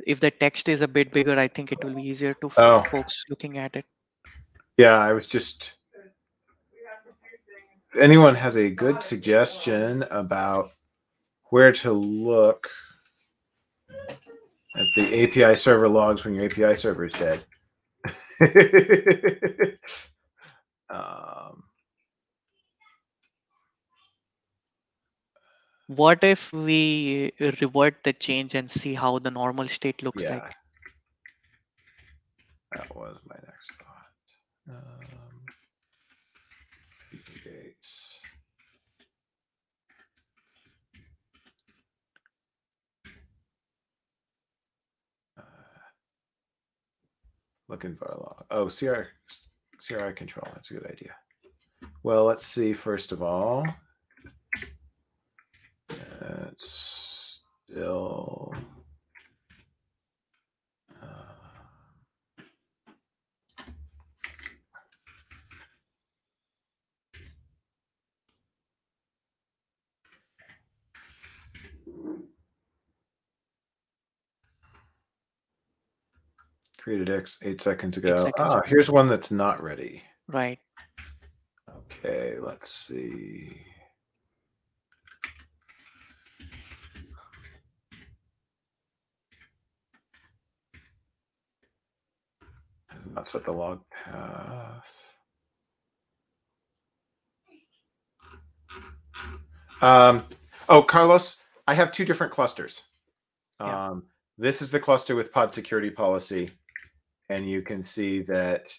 If the text is a bit bigger, I think it will be easier to Oh. folks looking at it. Yeah, I was just. Anyone has a good suggestion about where to look at the API server logs when your API server is dead. [LAUGHS] um, What if we revert the change and see how the normal state looks yeah. like? That was my next thought. Um. Uh, looking for a log. Oh, CR, CRI control. That's a good idea. Well, let's see. First of all, it's still. Uh, created X eight seconds ago. seconds Ah, ago. here's one that's not ready. Right. Okay, let's see. Not set the log path. Um, oh, Carlos, I have two different clusters. Yeah. Um, this is the cluster with pod security policy, and you can see that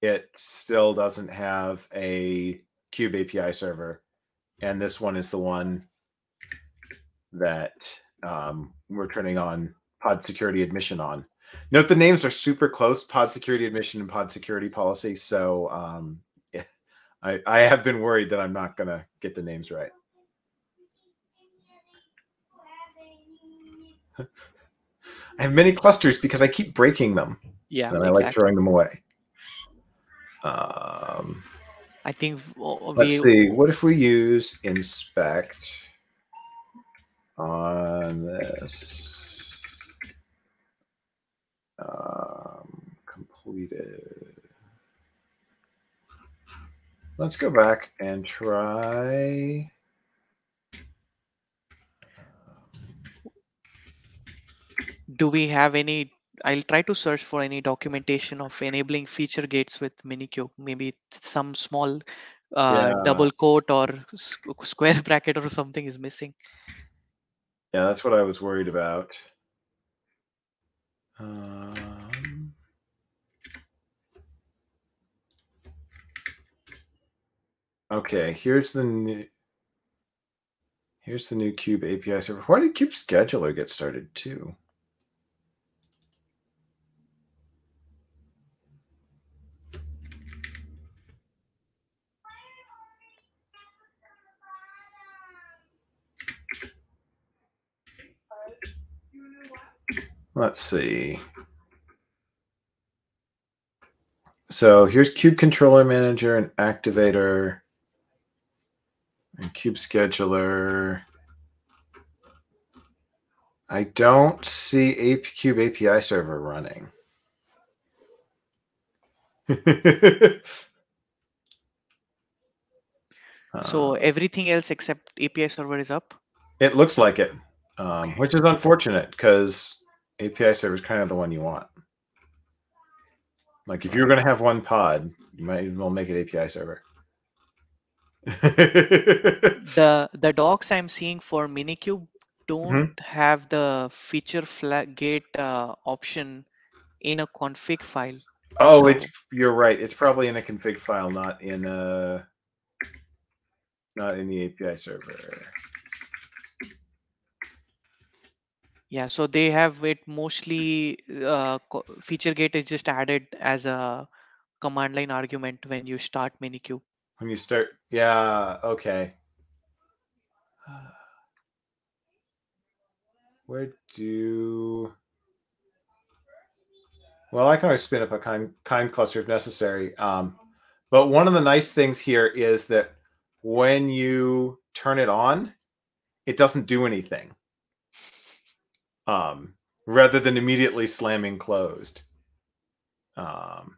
it still doesn't have a Kube API server, and this one is the one that um, we're turning on pod security admission on. Note the names are super close: pod security admission and pod security policy. So um, yeah, I, I have been worried that I'm not gonna get the names right. [LAUGHS] [LAUGHS] I have many clusters because I keep breaking them. Yeah, and I exactly. like throwing them away. Um, I think o- let's see. What if we use inspect on this? Um, completed. Let's go back and try. Do we have any i'll try to search for any documentation of enabling feature gates with minikube maybe some small uh, Yeah. double quote or square [LAUGHS] bracket or something is missing Yeah, that's what I was worried about. Um, okay, here's the new. Here's the new Kube API server. Why did Kube Scheduler get started too? Let's see. So here's Kube Controller Manager and Activator and Kube Scheduler. I don't see AP Kube API server running. [LAUGHS] so Uh, everything else except api server is up it looks like it, um, which is unfortunate because API server is kind of the one you want. Like if you're going to have one pod, you might as well make it API server. [LAUGHS] the the docs i'm seeing for minikube don't have the feature flag gate uh, option in a config file oh, it's you're right. It's probably in a config file, not in a not in the API server. Yeah, so they have it mostly uh, feature gate is just added as a command line argument when you start minikube. When you start, yeah, okay. [SIGHS] Where do? Well, I can always spin up a kind kind cluster if necessary. Um, but one of the nice things here is that when you turn it on, it doesn't do anything. Um, rather than immediately slamming closed. Um,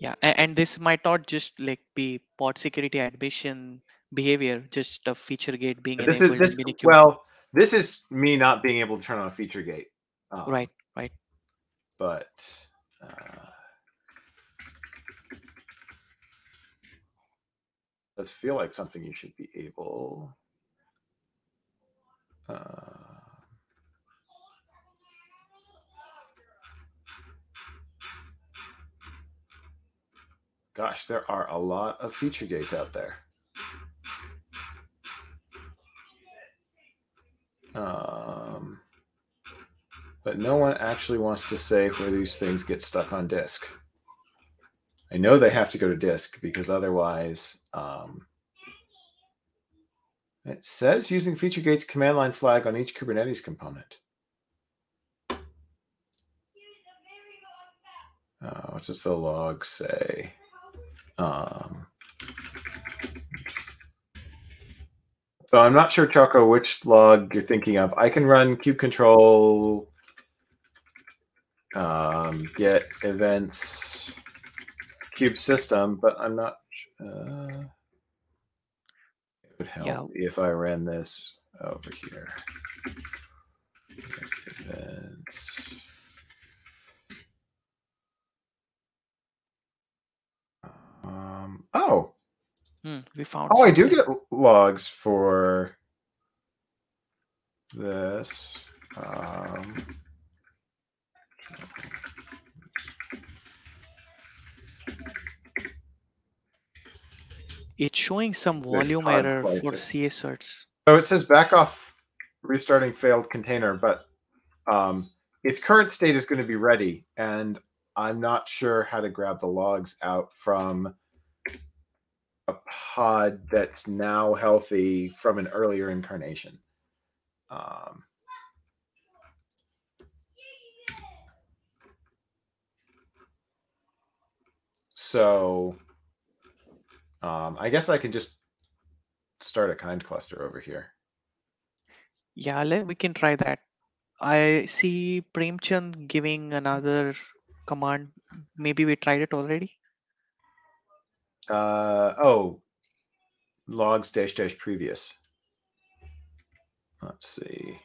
Yeah, a- and this might not just like be pod security admission behavior, just a feature gate being this is this well, this is me not being able to turn on a feature gate. Um, right, right. but uh, does feel like something you should be able. Uh, gosh, there are a lot of feature gates out there. Um, but no one actually wants to say where these things get stuck on disk. I know they have to go to disk because otherwise, um, it says using feature gates command line flag on each Kubernetes component. Uh, what does the log say? Um, so I'm not sure, Choco, which log you're thinking of. I can run kube control, um, get events, kube system, but I'm not. Uh, it would help Yeah. if I ran this over here. Oh, Hmm, we found. Oh, I do get logs for this. Um, It's showing some volume error for. CA certs. So it says back off restarting failed container, but um, its current state is going to be ready, and I'm not sure how to grab the logs out from a pod that's now healthy from an earlier incarnation. Um, so um, I guess I can just start a kind cluster over here. Yeah, we can try that. I see Premchand giving another command. Maybe we tried it already. Uh, oh, logs dash dash previous. Let's see.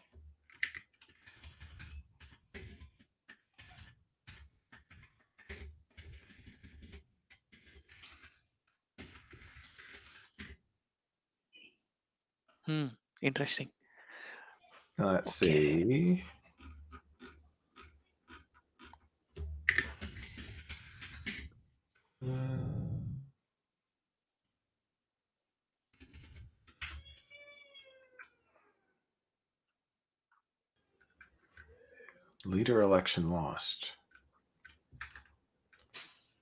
Hmm, interesting. Let's Okay. see. Uh, Leader election lost.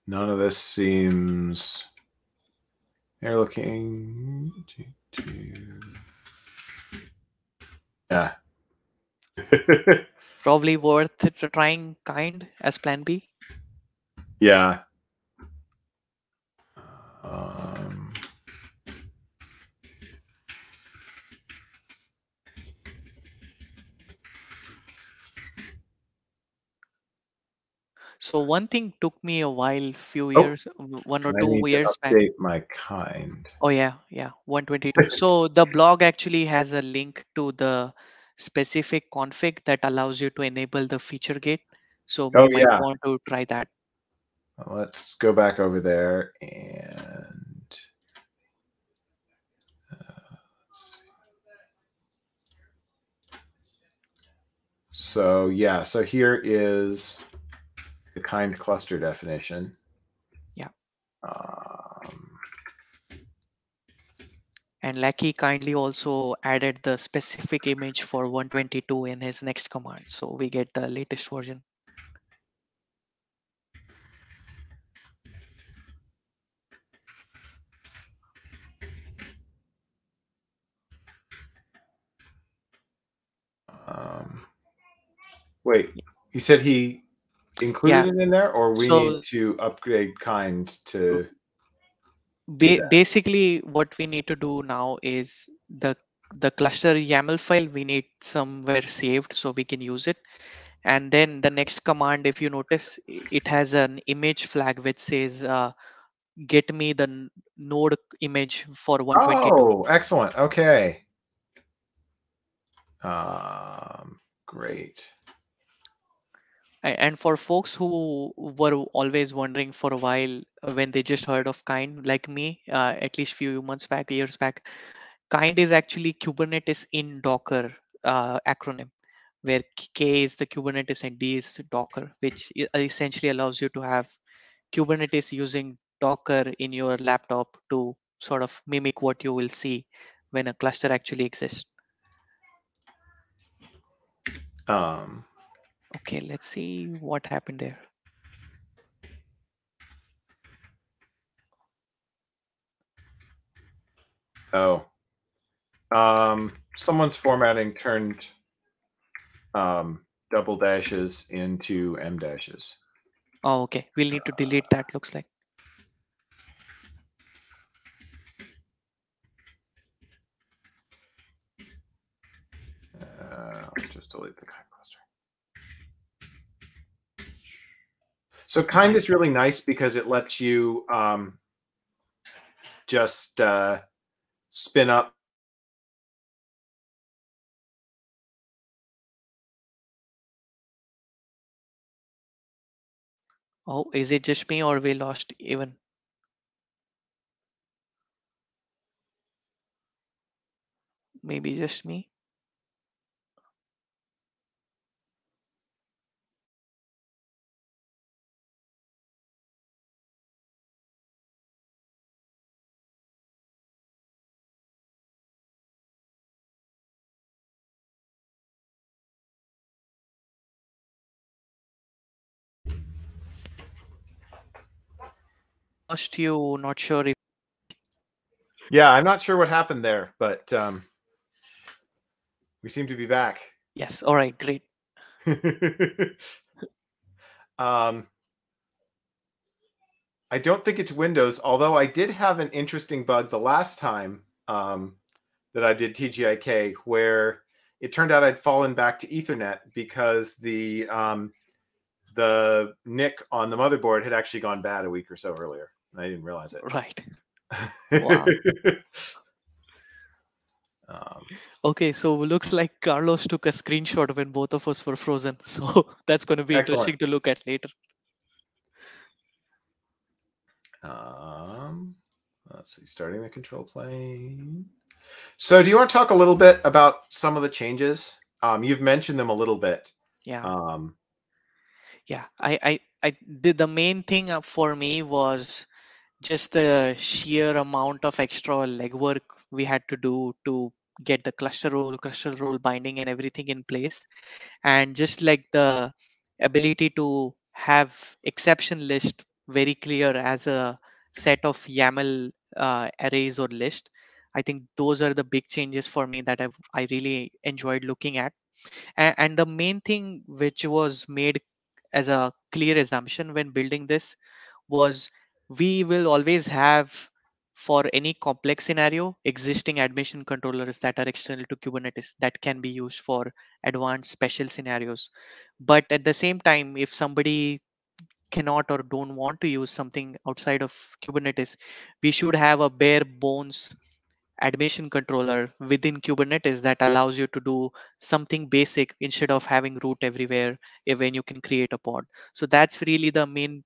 None of this seems. They're looking. Yeah. [LAUGHS] Probably worth trying kind as plan B. yeah. Um, So one thing took me a while, few Oh, years, w- one or I two need to years back. update my kind. Oh yeah, yeah, 122. [LAUGHS] So the blog actually has a link to the specific config that allows you to enable the feature gate. So we Oh, might yeah. want to try that. Let's go back over there and. uh. So yeah, so here is the kind cluster definition. Yeah. Um, And Lackey kindly also added the specific image for 122 in his next command. So we get the latest version. um, wait, you said he included it in there, or we So- need to upgrade kind to? Ba- basically, what we need to do now is the the cluster YAML file we need somewhere saved so we can use it. And then the next command, if you notice, it has an image flag which says uh, get me the node image for 122. Oh, excellent. Okay. Um, great. And for folks who were always wondering for a while uh, when they just heard of Kind, like me, uh, at least few months back, years back, Kind is actually Kubernetes in Docker uh, acronym, where K- is the Kubernetes and D is Docker, which e- essentially allows you to have Kubernetes using Docker in your laptop to sort of mimic what you will see when a cluster actually exists. Um, Okay, let's see what happened there. oh, um, someone's formatting turned um, double dashes into M dashes. Oh, okay. We'll need to delete that, looks like. Uh, I'll just delete the kind cluster. So kind is really nice because it lets you um, just uh, spin up Oh, is it just me or we lost even? Maybe just me. Lost you. Not sure if. Yeah, I'm not sure what happened there, but um, we seem to be back. Yes. All right. Great. [LAUGHS] um, I don't think it's Windows, although I did have an interesting bug the last time um, that I did TGIK where it turned out I'd fallen back to Ethernet because the um, the NIC on the motherboard had actually gone bad a week or so earlier. And I didn't realize it. Right. Wow. [LAUGHS] um, Okay, so looks like Carlos took a screenshot when both of us were frozen. [LAUGHS] So that's going to be Excellent. interesting to look at later. um, let's see, starting the control plane. So, do you want to talk a little bit about some of the changes? Um, you've mentioned them a little bit. Yeah. Um, Yeah, I, I, I the, the main thing for me was just the sheer amount of extra legwork we had to do to get the cluster rule, cluster rule binding, and everything in place, and just like the ability to have exception list very clear as a set of YAML uh, arrays or list. I think those are the big changes for me that I've, I really enjoyed looking at. And, and the main thing which was made as a clear assumption when building this was we will always have for any complex scenario existing admission controllers that are external to kubernetes that can be used for advanced special scenarios. But at the same time if somebody cannot or don't want to use something outside of kubernetes we should have a bare bones admission controller within kubernetes that allows you to do something basic instead of having root everywhere eh, when you can create a pod. So that's really the main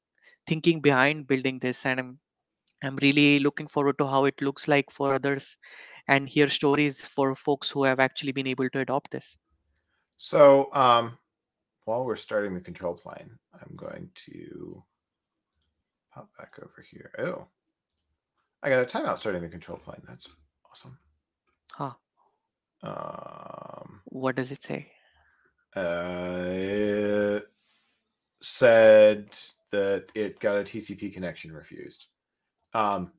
thinking behind building this and i'm i'm really looking forward to how it looks like for others and hear stories for folks who have actually been able to adopt this so, um, while we're starting the control plane, I'm going to pop back over here. Oh, I got a timeout starting the control plane. That's awesome. huh Um, what does it say uh, it said that it got a TCP connection refused. Um,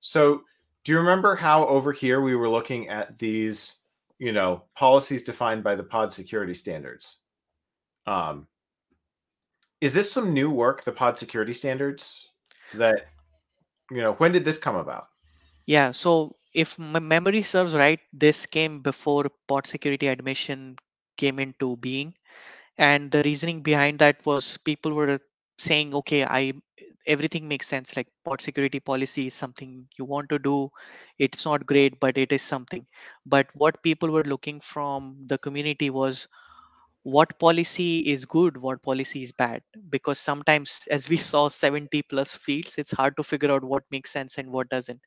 so do you remember how over here we were looking at these, you know, policies defined by the pod security standards? Um, is this some new work, the pod security standards? That, you know, when did this come about? Yeah, so if my memory serves right, this came before pod security admission came into being. And the reasoning behind that was people were saying, okay, I everything makes sense. Like pod security policy is something you want to do. It's not great, but it is something. But what people were looking from the community was what policy is good, what policy is bad. Because sometimes, [LAUGHS] as we saw 70 plus fields, it's hard to figure out what makes sense and what doesn't.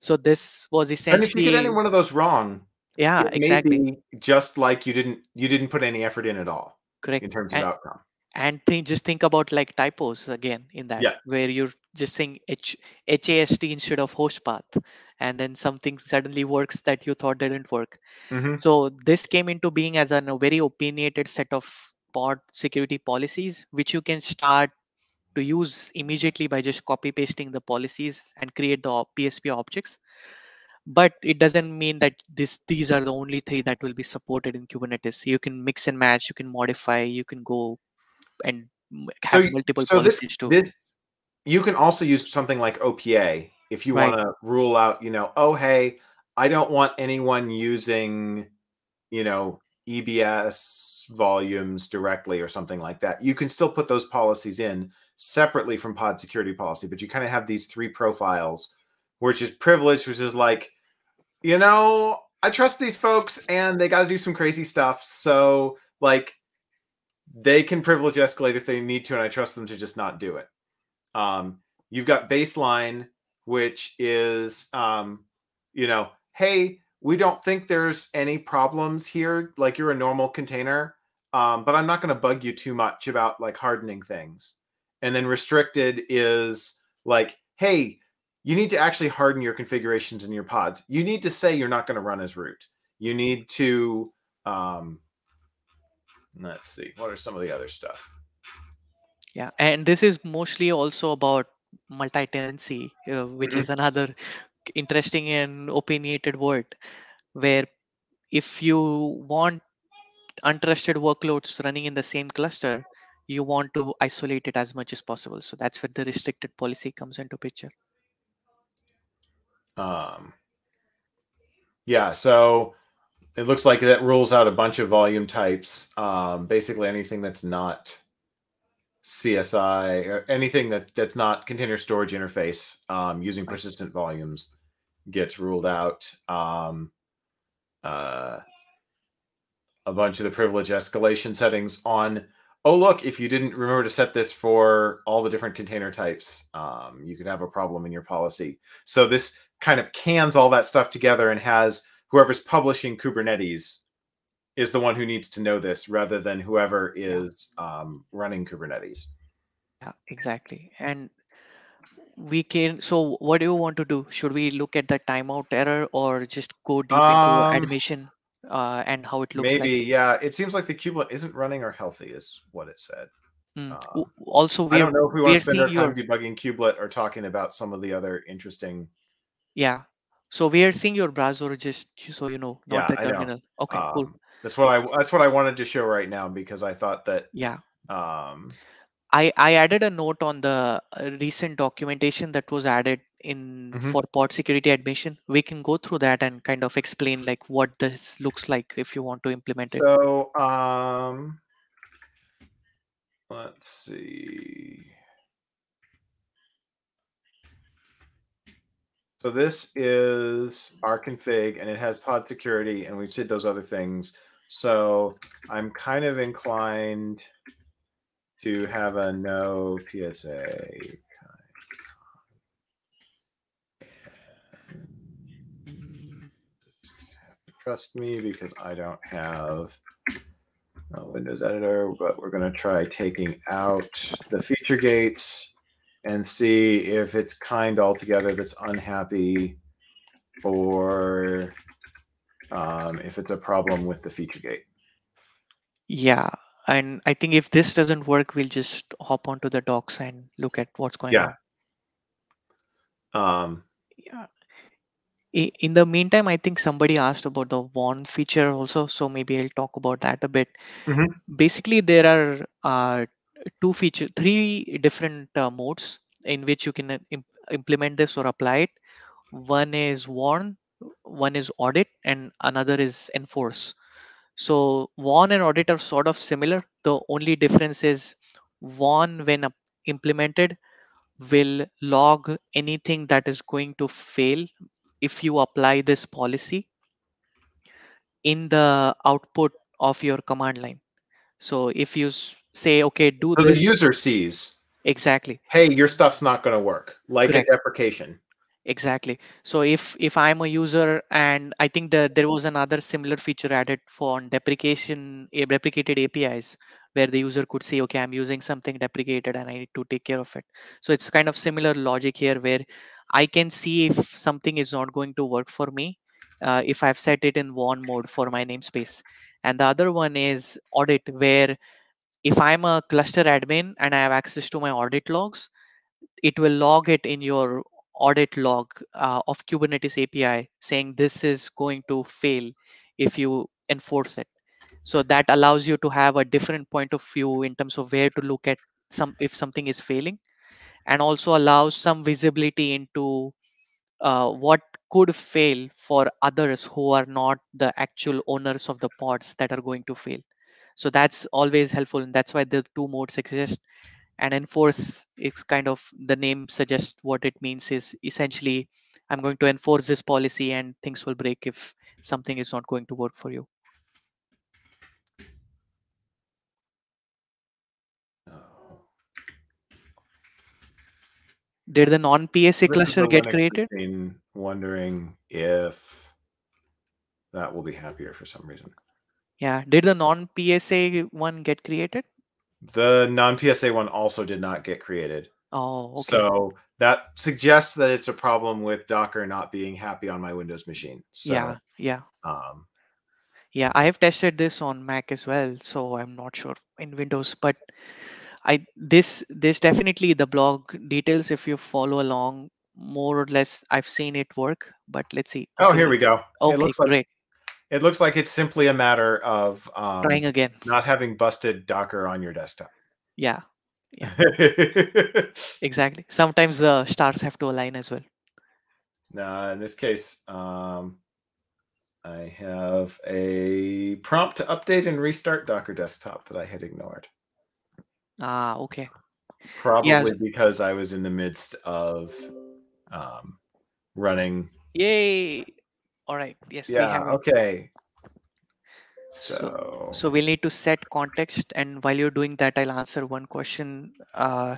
So this was essentially And if you get any one of those wrong, yeah, exactly. just like you didn't you didn't put any effort in at all Correct. in terms of And, outcome. And think, just think about like typos again in that, Yeah. where you're just saying H, HAST instead of host path, and then something suddenly works that you thought didn't work. hmm So this came into being as an, a very opinionated set of pod security policies, which you can start to use immediately by just copy pasting the policies and create the PSP objects. But it doesn't mean that this these are the only three that will be supported in Kubernetes. You can mix and match, you can modify, you can go and m- So, multiple so this too. this you can also use something like OPA if you Right. want to rule out, you know, oh hey, I don't want anyone using, you know, EBS volumes directly or something like that. You can still put those policies in separately from pod security policy, but you kind of have these three profiles, which is privilege, which is like, you know, I trust these folks and they got to do some crazy stuff. So, like, they can privilege escalate if they need to, and I trust them to just not do it. Um, you've got baseline, which is, um, you know, hey, we don't think there's any problems here. Like you're a normal container, um, but I'm not going to bug you too much about like hardening things. And then restricted is like, hey, you need to actually harden your configurations in your pods. You need to say you're not going to run as root. You need to, um, let's see, what are some of the other stuff? Yeah, and this is mostly also about multi-tenancy, uh, which is another interesting and opinionated word, where if you want untrusted workloads running in the same cluster, you want to isolate it as much as possible. So that's where the restricted policy comes into picture. Um, yeah, so it looks like that rules out a bunch of volume types. Um, basically, anything that's not CSI or anything that that's not container storage interface um, using persistent volumes gets ruled out. Um, uh, a bunch of the privilege escalation settings on. Oh, look, if you didn't remember to set this for all the different container types, um, you could have a problem in your policy. So this kind of cans all that stuff together and has whoever's publishing Kubernetes is the one who needs to know this rather than whoever is um, running Kubernetes. Yeah, exactly. And we can. So what do you want to do? Should we look at the timeout error or just go deep into Um, admission uh, and how it looks Maybe, like? yeah. It seems like the kubelet isn't running or healthy, is what it said. Mm. W- Also, I we don't are know if we we want to spend our time your debugging kubelet or talking about some of the other interesting. yeah. So we are seeing your browser just so you know, not Yeah, the terminal. Okay, cool. Um, that's what I that's what I wanted to show right now because I thought that Yeah. um, I, I added a note on the uh, recent documentation that was added in Mhm. for pod security admission. We can go through that and kind of explain like what this looks like if you want to implement it. So, um, let's see. So this is our config, and it has pod security, and we did those other things. So I'm kind of inclined to have a no PSA. Trust me because I don't have a Windows editor, but we're going to try taking out the feature gates and see if it's kind altogether that's unhappy or um, if it's a problem with the feature gate. Yeah. And I think if this doesn't work, we'll just hop onto the docs and look at what's going Yeah. on. Um, Yeah. In the meantime, I think somebody asked about the warn feature also, so maybe I'll talk about that a bit. Mhm. Basically, there are uh, two feature, three different uh, modes in which you can uh, imp- implement this or apply it. One is warn, one is audit, and another is enforce. So warn and audit are sort of similar. The only difference is warn, when implemented, will log anything that is going to fail if you apply this policy in the output of your command line. So if you say, okay, do so the user sees, exactly, hey, your stuff's not going to work, like Correct. a deprecation. exactly. So if if I'm a user and I think that there was another similar feature added for on deprecation deprecated APIs where the user could say, okay, I'm using something deprecated and I need to take care of it. So it's kind of similar logic here where I can see if something is not going to work for me uh, if I've set it in warn mode for my namespace. And the other one is audit where if I'm a cluster admin and I have access to my audit logs, it will log it in your audit log uh, of Kubernetes API saying this is going to fail if you enforce it. So that allows you to have a different point of view in terms of where to look at some if something is failing, and also allows some visibility into uh, what could fail for others who are not the actual owners of the pods that are going to fail. So that's always helpful, and that's why the two modes exist and enforce it's kind of the name suggests what it means is essentially i'm going to enforce this policy and things will break if something is not going to work for you Oh. did the non psa cluster get created wondering if that will be happier for some reason. Yeah did the non psa one get created The non PSA one also did not get created. oh okay So that suggests that it's a problem with Docker not being happy on my Windows machine. So, yeah yeah um, yeah i have tested this on mac as well so i'm not sure in windows but I this this definitely the blog details if you follow along more or less I've seen it work, but let's see. Oh, Okay, here we go. Okay, it looks like great. It looks like it's simply a matter of um, Trying again. not having busted Docker on your desktop. Yeah, [LAUGHS] exactly. Sometimes the stars have to align as well. Nah, in this case, um, I have a prompt to update and restart Docker desktop that I had ignored. Ah, okay. Probably because I was in the midst of um, running. Yay. All right. Yes, we Yeah, have okay. So- So, So we'll need to set context, and while you're doing that, I'll answer one question. Uh,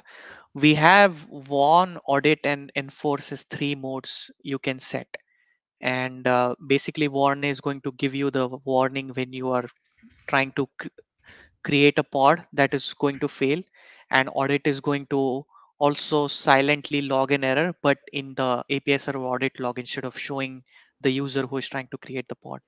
we have warn, audit, and enforce as three modes you can set. And uh, basically, warn is going to give you the warning when you are trying to cr- create a pod that is going to fail, and audit is going to also silently log an error, but in the API server audit log instead of showing the user who is trying to create the pod.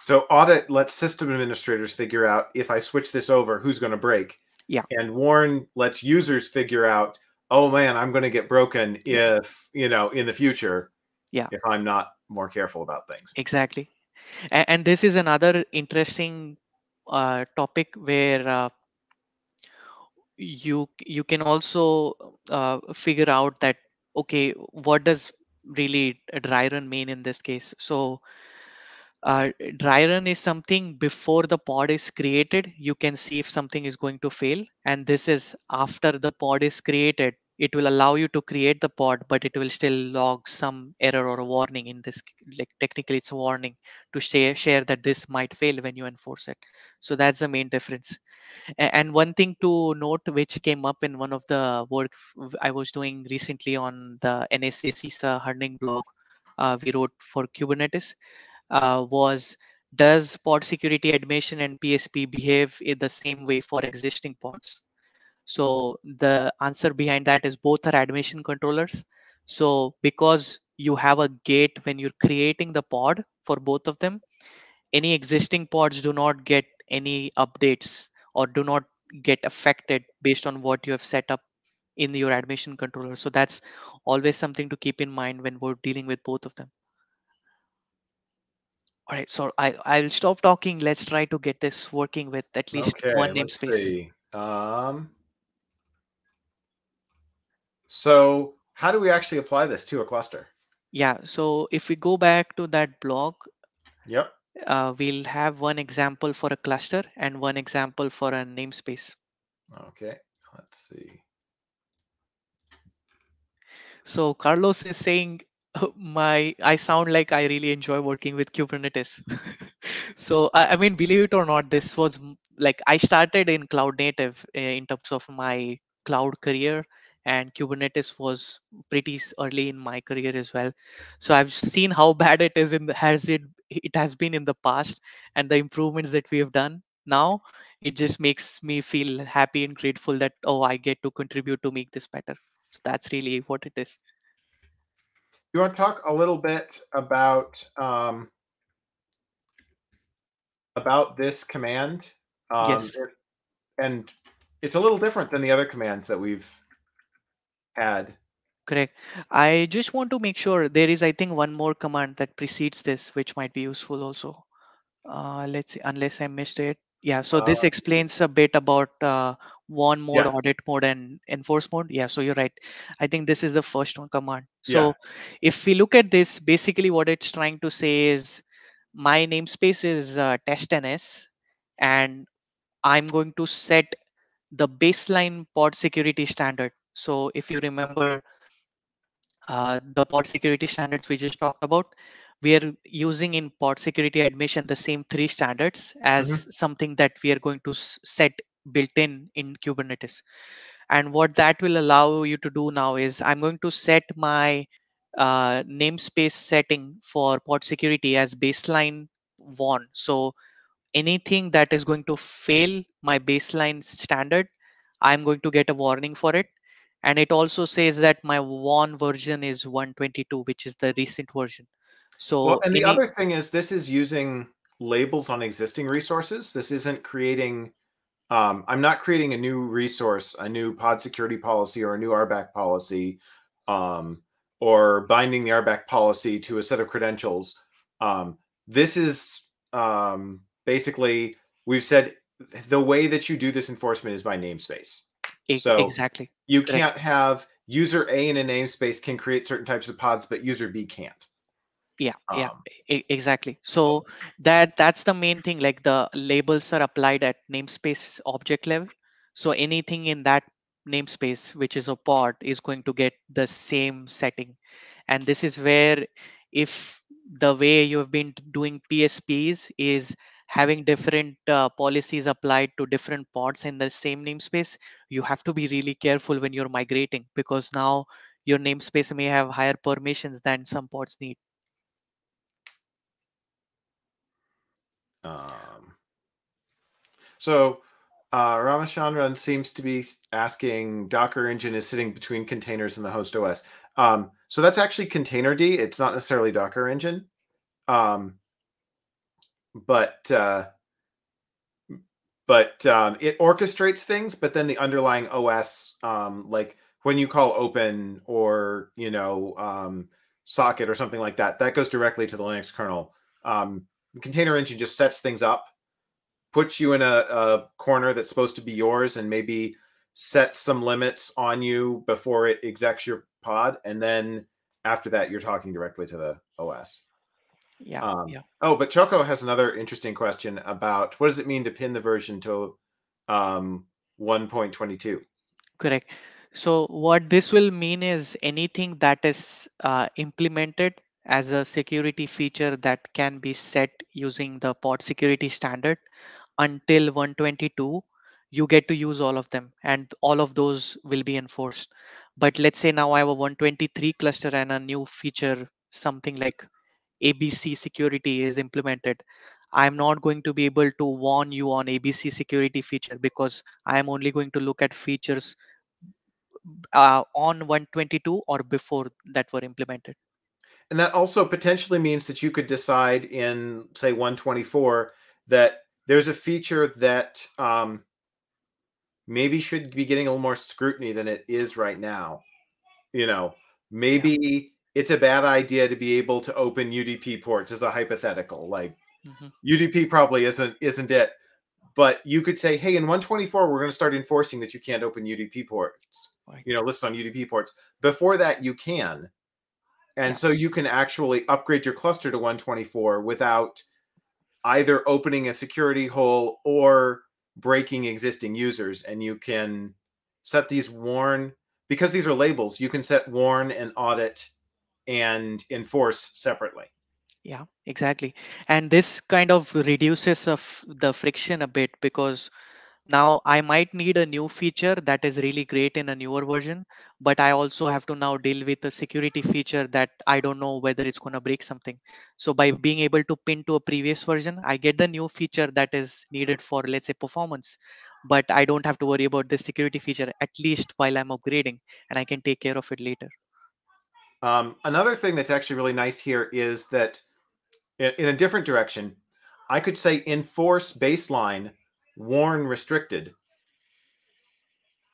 so audit lets system administrators figure out if I switch this over, who's going to break. Yeah. And warn lets users figure out, oh man, I'm going to get broken if you know in the future. Yeah. If I'm not more careful about things. exactly and, and this is another interesting uh, topic where uh, you you can also uh, figure out that okay what does really dry run mean in this case. So uh, dry run is something before the pod is created. You can see if something is going to fail. And this is after the pod is created it will allow you to create the pod but it will still log some error or a warning in this like technically it's a warning to share share that this might fail when you enforce it. So that's the main difference. And one thing to note which came up in one of the work i was doing recently on the nsa cisa hardening blog uh, we wrote for kubernetes uh, was does pod security admission and psp behave in the same way for existing pods so the answer behind that is both are admission controllers. So because you have a gate when you're creating the pod for both of them any existing pods do not get any updates or do not get affected based on what you have set up in your admission controller. So that's always something to keep in mind when we're dealing with both of them. All right so i i'll stop talking. Let's try to get this working with at least okay, one namespace. see. Um, so how do we actually apply this to a cluster? yeah so if we go back to that blog Yep. uh, we'll have one example for a cluster and one example for a namespace Okay. Let's see. So Carlos is saying "Oh, [LAUGHS] my I sound like I really enjoy working with Kubernetes. [LAUGHS] so I, I mean, believe it or not, this was like I started in cloud native uh, in terms of my cloud career, and Kubernetes was pretty early in my career as well. So I've seen how [LAUGHS] bad it is in the has it it has been in the past, and the improvements that we have done now. It just makes me feel happy and grateful that oh I get to contribute to make this better. So that's really what it is. You want to talk a little bit about um, about this command? Um, Yes. and it's a little different than the other commands that we've had. Correct. I just want to make sure there is, I think, one more command that precedes this, which might be useful also. Uh, let's see, unless I missed it. Yeah, so this Uh, explains a bit about uh, warn mode, Yeah. audit mode, and enforce mode. Yeah, so you're right. I think this is the first one command. Yeah. So if we look at this, basically what it's trying to say is my namespace is uh, testns, and I'm going to set the baseline pod security standard. So if you remember uh, the pod security standards we just talked about, we are using in pod security admission the same three standards as something that we are going to set built in in Kubernetes. And what that will allow you to do now is I'm going to set my uh, namespace setting for pod security as baseline one. So anything that is going to fail my baseline standard, I'm going to get a warning for it. And it also says that my one version is 122, which is the recent version. So Well, and the other thing is this is using labels on existing resources. This isn't creating um, I'm not creating a new resource, a new pod security policy, or a new RBAC policy, um, or binding the RBAC policy to a set of credentials. Um, this is um, basically we've said the way that you do this enforcement is by namespace. So exactly. You can't have user A in a namespace can create certain types of pods, but user B can't. Yeah, yeah, um, exactly. So that that's the main thing. Like the labels are applied at namespace object level. So anything in that namespace, which is a pod, is going to get the same setting. And this is where if the way you have been doing PSPs is having different uh, policies applied to different pods in the same namespace, you have to be really careful when you're migrating because now your namespace may have higher permissions than some pods need. Um, so uh, Ramachandran seems to be asking Docker engine is sitting between containers and the host OS. Um, so that's actually containerd. It's not necessarily Docker engine. Um, but uh, but um, it orchestrates things. But then the underlying OS, um, like when you call open or you know um, socket or something like that, that goes directly to the Linux kernel. Um, container engine just sets things up, puts you in a, a corner that's supposed to be yours, and maybe sets some limits on you before it execs your pod, and then after that, you're talking directly to the OS. Yeah. Um, yeah. Oh, but Choco has another interesting question about what does it mean to pin the version to um, 1.22? Correct. So what this will mean is anything that is uh, implemented as a security feature that can be set using the pod security standard until 122 you get to use all of them and all of those will be enforced but let's say now i have a 123 cluster and a new feature something like ABC security is implemented, I'm not going to be able to warn you on ABC security feature because I am only going to look at features uh, on 122 or before that were implemented. And that also potentially means that you could decide in, say, 124 that there's a feature that um, maybe should be getting a little more scrutiny than it is right now. You know, maybe it's a bad idea to be able to open UDP ports as a hypothetical. Like mm-hmm. UDP probably isn't isn't it, but you could say, hey, in 124 we're going to start enforcing that you can't open UDP ports. You know, lists on UDP ports. Before that, you can, and yeah. so you can actually upgrade your cluster to 124 without either opening a security hole or breaking existing users, and you can set these warn because these are labels. You can set warn and audit and enforce separately. Yeah exactly. And this kind of reduces of the friction a bit because now i might need a new feature that is really great in a newer version but i also have to now deal with a security feature that i don't know whether it's going to break something. So by being able to pin to a previous version i get the new feature that is needed for let's say performance but i don't have to worry about the security feature at least while i'm upgrading and i can take care of it later um, another thing that's actually really nice here is that in, in, a different direction, I could say enforce baseline warn restricted.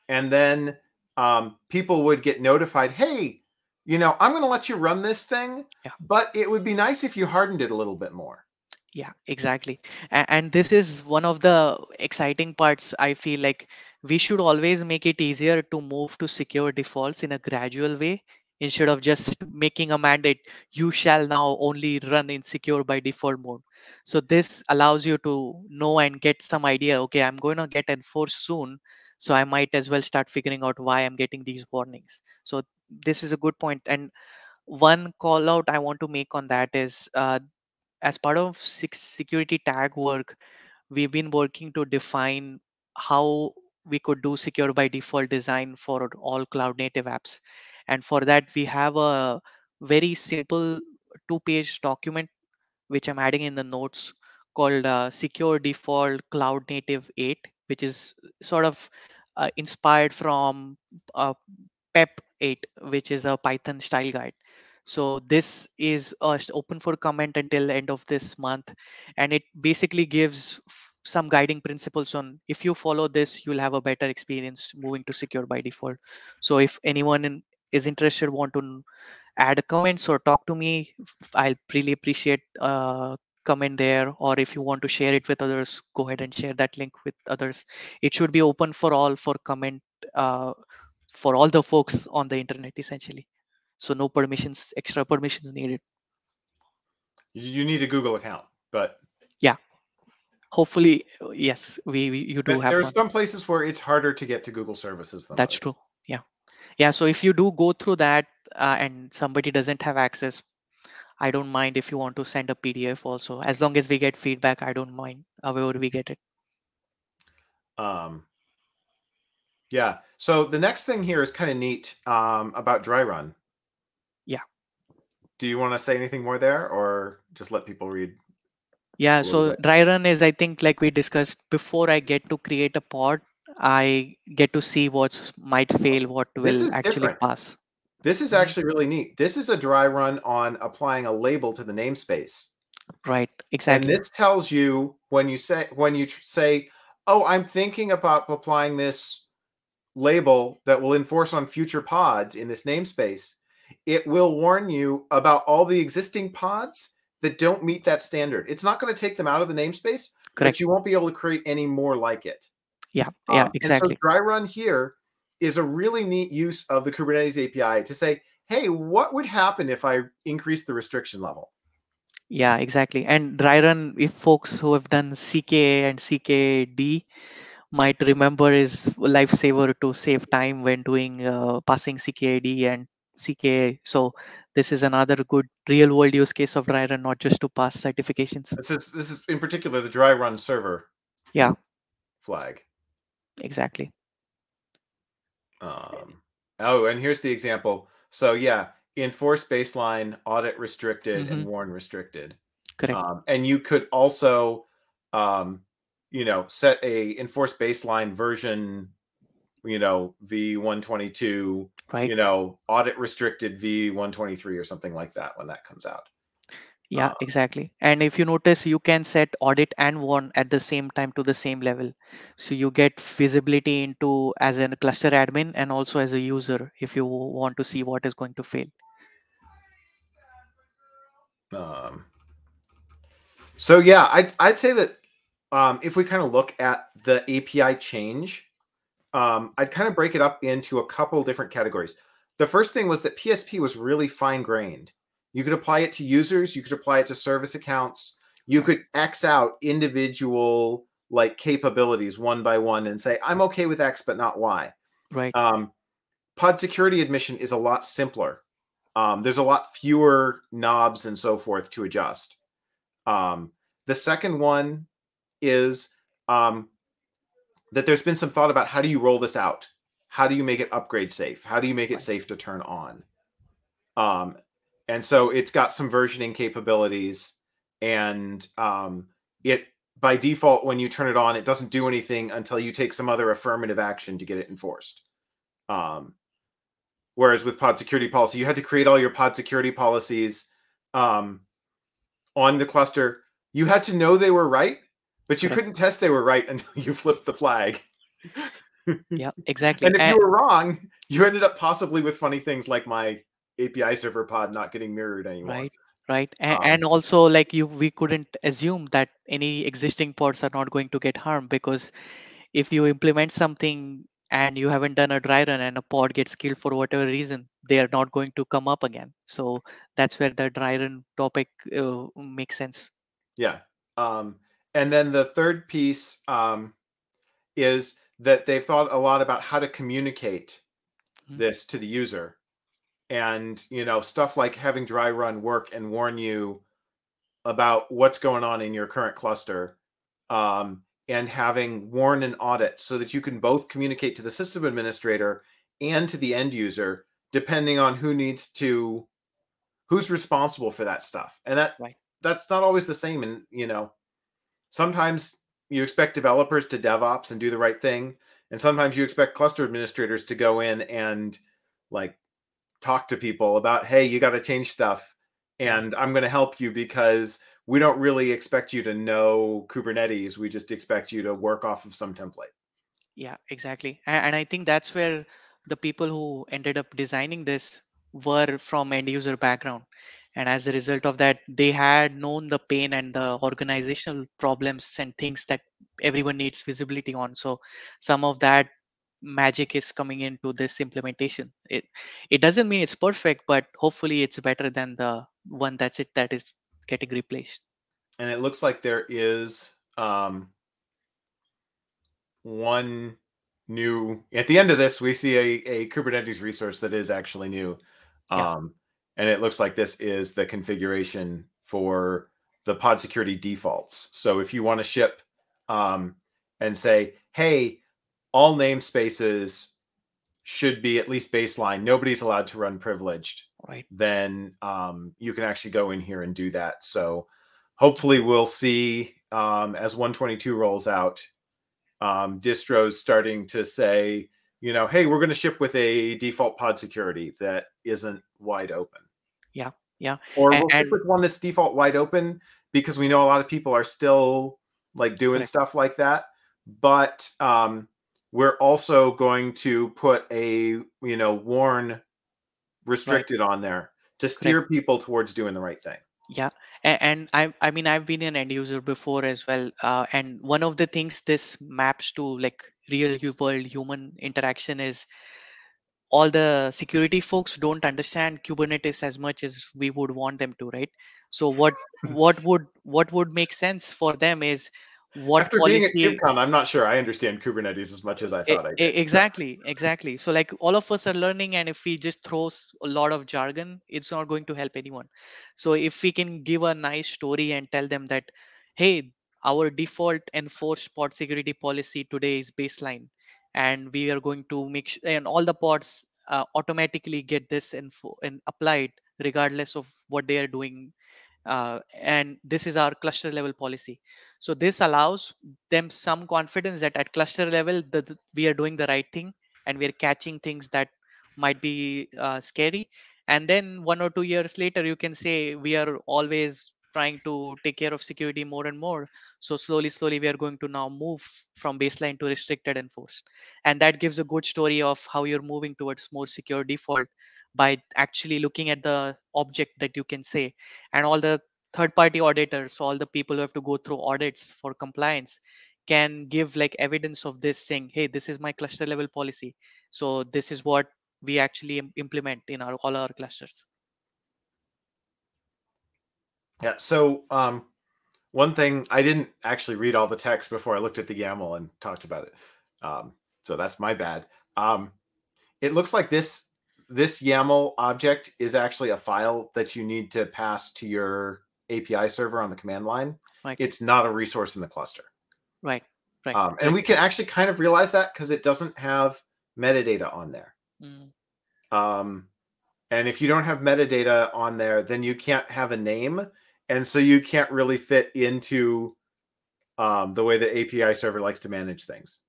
And then um, people would get notified, hey, you know, I'm going to let you run this thing, yeah. but it would be nice if you hardened it a little bit more. Yeah, exactly. And, and this is one of the exciting parts. I feel like we should always make it easier to move to secure defaults in a gradual way instead of just making a mandate you shall now only run in secure by default mode. So this allows you to know and get some idea okay i'm going to get enforced soon so i might as well start figuring out why i'm getting these warnings. So this is a good point and one call out i want to make on that is uh, as part of security tag work we've been working to define how we could do secure by default design for all cloud native apps and for that we have a very simple two page document which i'm adding in the notes called uh, secure default cloud native 8 which is sort of uh, inspired from uh, pep 8 which is a python style guide. So this is uh, open for comment until end of this month and it basically gives some guiding principles on if you follow this you'll have a better experience moving to secure by default. So if anyone in, is interested want to add comments or talk to me. I'll really appreciate uh, comment there or if you want to share it with others go ahead and share that link with others. It should be open for all for comment uh, for all the folks on the internet essentially. So no permissions extra permissions needed. You need a google account but yeah. Hopefully yes we, we you do have there's one. some places where it's harder to get to google services than that's true. Yeah yeah so if you do go through that uh, and somebody doesn't have access i don't mind if you want to send a pdf also as long as we get feedback i don't mind however we get it um yeah so the next thing here is kind of neat um about dry run Yeah. do you want to say anything more there or just let people read yeah so bit. dry run is i think like we discussed before i get to create a pod i get to see what might fail what will actually different. pass. This is Mhm. actually really neat. This is a dry run on applying a label to the namespace. Right exactly. and this tells you when you say when you tr- say oh i'm thinking about applying this label that will enforce on future pods in this namespace. It will warn you about all the existing pods that don't meet that standard. It's not going to take them out of the namespace correct. but you won't be able to create any more like it yeah yeah Um, exactly so dry run here is a really neat use of the Kubernetes API to say, hey, what would happen if I increase the restriction level? Yeah, exactly. And dry run, if folks who have done CKA and CKAD might remember is lifesaver to save time when doing uh, passing CKAD and CKA. So this is another good real world use case of dry run, not just to pass certifications. This is this is in particular the dry run server. Yeah. Flag. Exactly. Um, oh, and here's the example. So yeah, enforce baseline, audit restricted, and warn restricted. Correct. Um, and you could also, um, you know, set a enforce baseline version, you know, v122, right. you know, audit restricted v123 or something like that when that comes out. Yeah, uh, exactly. And if you notice, you can set audit and warn at the same time to the same level. So you get visibility into as a cluster admin and also as a user if you want to see what is going to fail. Um, so yeah, I'd, I'd say that um, if we kind of look at the API change, um, I'd kind of break it up into a couple different categories. The first thing was that PSP was really fine grained. You could apply it to users, you could apply it to service accounts, you could X out individual like capabilities one by one and say, I'm okay with X, but not Y. Right. Um, pod security admission is a lot simpler. Um, there's a lot fewer knobs and so forth to adjust. Um, the second one is um, that there's been some thought about how do you roll this out? How do you make it upgrade safe? How do you make it safe to turn on? Um, and so it's got some versioning capabilities, and um, it by default when you turn it on, it doesn't do anything until you take some other affirmative action to get it enforced. Um, whereas with pod security policy, you had to create all your pod security policies um, on the cluster. You had to know they were right, but you couldn't test they were right [LAUGHS] until you flipped the flag. Yeah, [LAUGHS] exactly. And if And- you were wrong, you ended up possibly with funny things like my API server pod not getting mirrored anymore. right right and, Um, and also like you we couldn't assume that any existing pods are not going to get harmed because if you implement something and you haven't done a dry run and a pod gets killed for whatever reason they are not going to come up again so that's where the dry run topic uh, makes sense Yeah. Um, and then the third piece um, is that they've thought a lot about how to communicate Mhm. this to the user. And, you know, stuff like having dry run work and warn you about what's going on in your current cluster um, and having warn and audit so that you can both communicate to the system administrator and to the end user, depending on who needs to, who's responsible for that stuff. And that Right. that's not always the same. And, you know, sometimes you expect developers to DevOps and do the right thing. And sometimes you expect cluster administrators to go in and like talk to people about, hey, you got to change stuff. And I'm going to help you because we don't really expect you to know Kubernetes. We just expect you to work off of some template. Yeah, exactly. And, I think that's where the people who ended up designing this were from end user background. And as a result of that, they had known the pain and the organizational problems and things that everyone needs visibility on. So some of that magic is coming into this implementation. It it doesn't mean it's perfect, but hopefully it's better than the one that's it that is getting replaced. And it looks like there is um, one new at the end of this we see a, a kubernetes resource that is actually new yeah. um, and it looks like this is the configuration for the pod security defaults so if you want to ship um, and say hey all namespaces should be at least baseline nobody's allowed to run privileged right then um, you can actually go in here and do that so hopefully we'll see um, as 122 rolls out um, distros starting to say, you know, hey, we're going to ship with a default pod security that isn't wide open. Yeah, yeah. Or and, we'll ship with one that's default wide open because we know a lot of people are still like doing correct. stuff like that. But um, we're also going to put a you know warn restricted right. on there to steer correct. people towards doing the right thing yeah and, i i mean i've been an end user before as well uh, and one of the things this maps to like real world human interaction is all the security folks don't understand kubernetes as much as we would want them to right so what [LAUGHS] what would what would make sense for them is what After policy... being at KubeCon, I'm not sure I understand Kubernetes as much as I thought I, I did. Exactly, exactly. So like all of us are learning, and if we just throw a lot of jargon, it's not going to help anyone. So if we can give a nice story and tell them that, hey, our default enforced pod security policy today is baseline, and we are going to make sure, and all the pods uh, automatically get this info and applied regardless of what they are doing uh, and this is our cluster level policy. So this allows them some confidence that at cluster level the, we are doing the right thing and we are catching things that might be uh, scary. And then one or two years later you can say we are always trying to take care of security more and more. So slowly slowly we are going to now move from baseline to restricted enforced and that gives a good story of how you're moving towards more secure default by actually looking at the object that you can say and all the third party auditors all the people who have to go through audits for compliance can give like evidence of this saying hey this is my cluster level policy. So this is what we actually implement in our all our clusters. Yeah so um one thing i didn't actually read all the text before i looked at the yaml and talked about it. Um so that's my bad. Um it looks like this this YAML object is actually a file that you need to pass to your API server on the command line. Right. It's not a resource in the cluster. Right. Right. Um, and we can actually kind of realize that because it doesn't have metadata on there. Mm. Um, and if you don't have metadata on there, then you can't have a name. And so you can't really fit into um, the way the API server likes to manage things.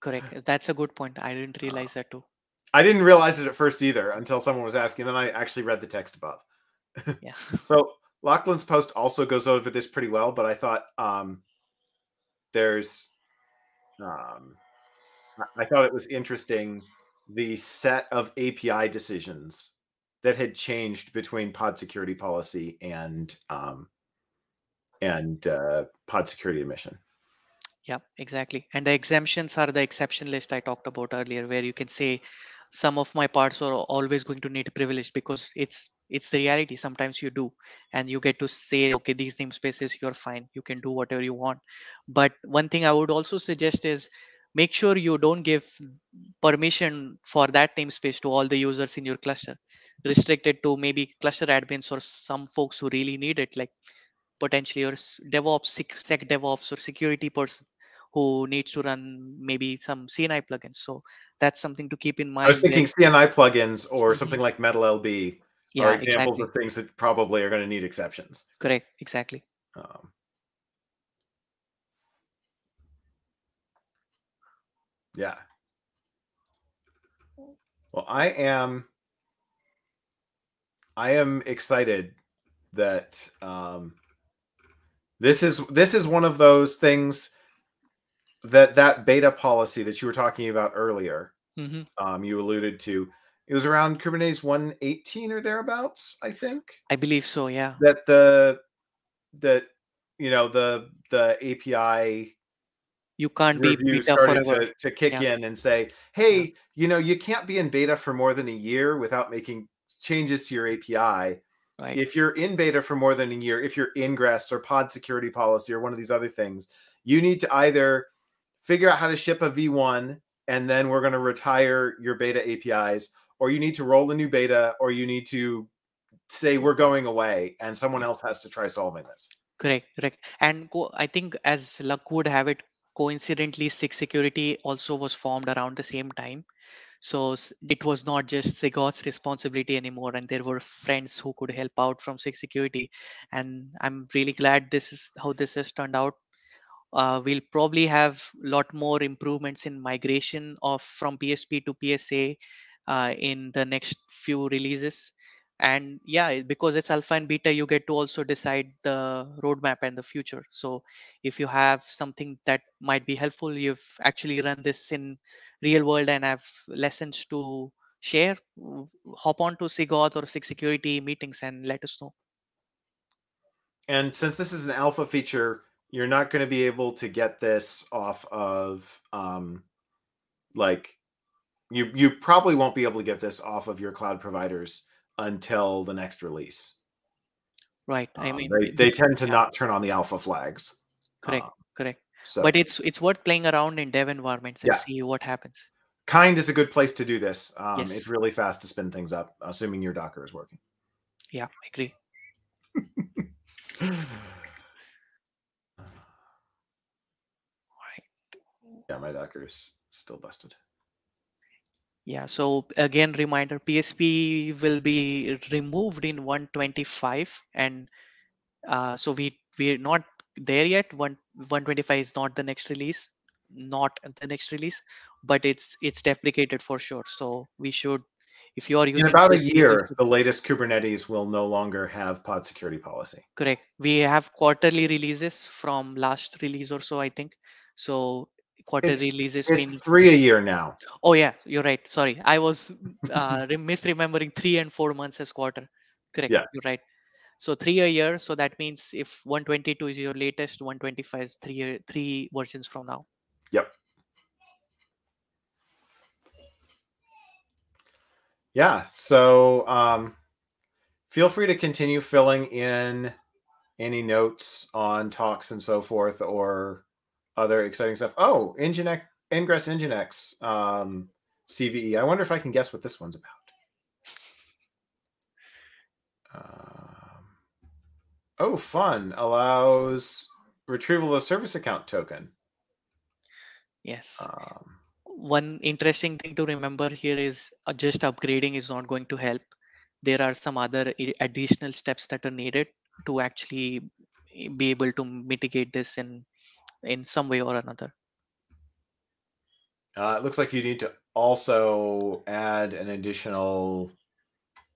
Correct. That's a good point. I didn't realize that too. I didn't realize it at first either until someone was asking. Then I actually read the text above. [LAUGHS] Yeah. so Lachlan's post also goes over this pretty well, but I thought um, there's, um, I thought it was interesting the set of API decisions that had changed between pod security policy and um, and uh, pod security admission. Yeah, exactly. And the exemptions are the exception list I talked about earlier, where you can say some of my parts are always going to need privilege because it's it's the reality sometimes you do. And you get to say okay these namespaces you're fine. You can do whatever you want. But one thing i would also suggest is make sure you don't give permission for that namespace to all the users in your cluster. Restricted to maybe cluster admins or some folks who really need it like potentially your devops sec devops or security person who needs to run maybe some CNI plugins. So that's something to keep in mind. I was thinking CNI plugins or something like MetalLB yeah, are examples exactly. of things that probably are going to need exceptions. Correct. Exactly. Um, yeah. Well, I am. I am excited that um, this is this is one of those things that that beta policy that you were talking about earlier. Mhm. Um, you alluded to. It was around Kubernetes 118 or thereabouts, I think. I believe so. Yeah. That the that you know the the API You can't be beta started forever. to, to kick Yeah. in and say, hey, you know, you can't be in beta for more than a year without making changes to your API. Right. If you're in beta for more than a year, if you're ingress or pod security policy or one of these other things, you need to either figure out how to ship a V1 and then we're going to retire your beta APIs, or you need to roll a new beta, or you need to say we're going away and someone else has to try solving this. Correct, correct. And co- I think as luck would have it, coincidentally, SIG Security also was formed around the same time. So it was not just SIG Auth's responsibility anymore, and there were friends who could help out from SIG Security. And I'm really glad this is how this has turned out. Uh, we'll probably have a lot more improvements in migration of from PSP to PSA uh, in the next few releases. And yeah because it's alpha and beta you get to also decide the roadmap and the future. So if you have something that might be helpful you've actually run this in real world and have lessons to share hop on to SIG Auth or SIG Security meetings and let us know. And since this is an alpha feature, you're not going to be able to get this off of um like you you probably won't be able to get this off of your cloud providers until the next release. right i Um, mean they, they tend to yeah, not turn on the alpha flags. correct Uh, correct so but it's it's worth playing around in dev environments and Yeah. see what happens kind is a good place to do this. Um, Yes. It's really fast to spin things up, assuming your Docker is working. yeah i agree [LAUGHS] yeah, my Docker is still busted. Yeah, so again, reminder PSP will be removed in 125, and uh, so we we're not there yet. One 125 is not the next release, not the next release, but it's it's deprecated for sure. So we should, if you are In using about a year, the latest Kubernetes will no longer have pod security policy. correct. We have quarterly releases from last release or so, I think. So quarterly It's- releases It's mean three a year now. Oh yeah, you're right. Sorry, I was uh, misremembering three and four months as quarter. Correct. Yeah. You're right. So three a year. So that means if 122 is your latest, 125 is three three versions from now. Yep. Yeah. So um, feel free to continue filling in any notes on talks and so forth or other exciting stuff. Oh, Nginx, Ingress Nginx um, CVE. I wonder if I can guess what this one's about. Um, oh, fun. Allows retrieval of service account token. Yes. Um, One interesting thing to remember here is uh, just upgrading is not going to help. There are some other additional steps that are needed to actually be able to mitigate this in in some way or another. Uh, it looks like you need to also add an additional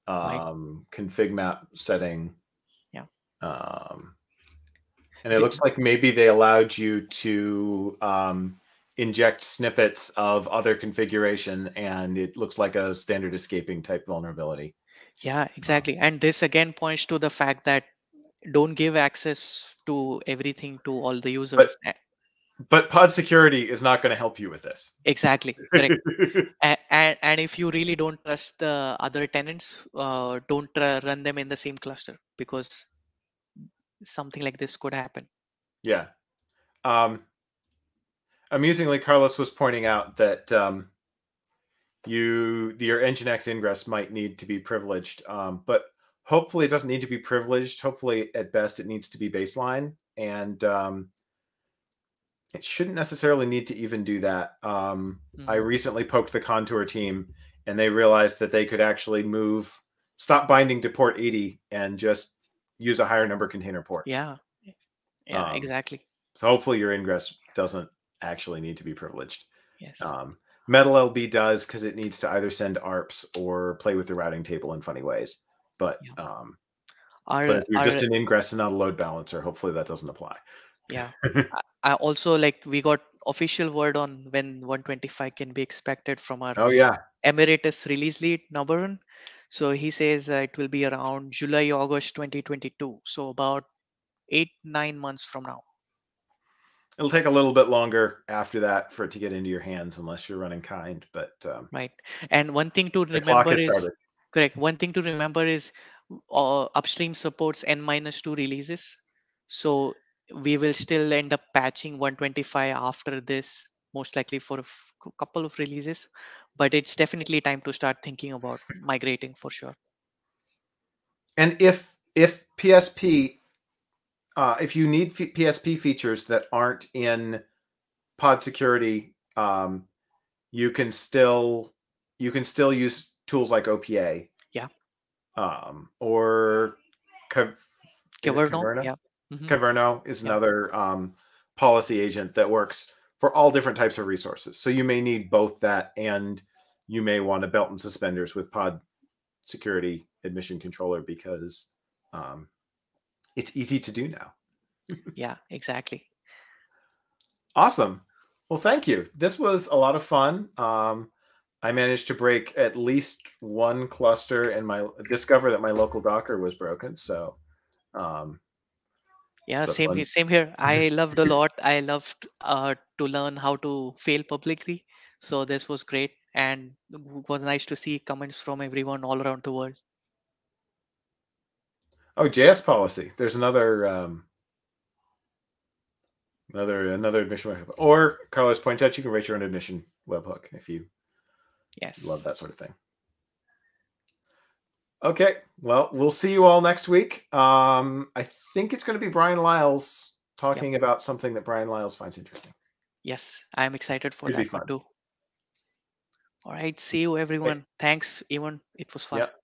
Right. um, config map setting. Yeah. Um, and it looks like maybe they allowed you to um, inject snippets of other configuration, and it looks like a standard escaping type vulnerability. Yeah, exactly. And this again points to the fact that don't give access to everything to all the users. A- But pod security is not going to help you with this. Exactly, correct. [LAUGHS] And, and, and if you really don't trust the other tenants, uh, don't run them in the same cluster because something like this could happen. Yeah. Um, amusingly, Carlos was pointing out that um, you your Nginx ingress might need to be privileged, um, but hopefully it doesn't need to be privileged. Hopefully, at best, it needs to be baseline, and um, it shouldn't necessarily need to even do that. Um, I Mhm. recently poked the Contour team, and they realized that they could actually move, stop binding to port 80, and just use a higher number container port. Yeah, yeah, Um, exactly. So hopefully your ingress doesn't actually need to be privileged. Yes. Um, MetalLB does because it needs to either send ARPs or play with the routing table in funny ways. But Yeah. um, Our, But you're our just an ingress and not a load balancer, hopefully that doesn't apply. yeah. [LAUGHS] I, also like we got official word on when 125 can be expected from our Oh yeah. emeritus release lead Nabarun. So he says uh, it will be around July August 2022. So about eight nine months from now. It'll take a little bit longer after that for it to get into your hands, unless you're running kind. But um, Right. And one thing to remember is started. Correct. One thing to remember is uh, upstream supports n minus two releases. So we will still end up patching 125 after this, most likely for a couple of releases. But it's definitely time to start thinking about migrating for sure. And if if PSP, uh, if you need f- PSP features that aren't in Pod Security, um, you can still you can still use tools like OPA. Yeah. Um, or Cav- it Kyverno, yeah. Mhm. Kyverno is Yeah. another um, policy agent that works for all different types of resources. So you may need both that and you may want a belt and suspenders with pod security admission controller because um, it's easy to do now. [LAUGHS] Yeah, exactly. Awesome. Well, thank you. This was a lot of fun. Um, I managed to break at least one cluster and my discover that my local Docker was broken. So um, Yeah, So same fun. here. Same here. I [LAUGHS] loved a lot. I loved uh, to learn how to fail publicly. So this was great, and it was nice to see comments from everyone all around the world. Oh, JS policy. There's another um, another another admission webhook. Or Carlos points out you can write your own admission webhook if you Yes. love that sort of thing. Okay, well, we'll see you all next week. Um, I think it's going to be Bryan Liles talking about something that Bryan Liles finds interesting. Yes, I'm excited for be that one too. All right. See you, everyone. Thanks, Evan. It was fun. Yep.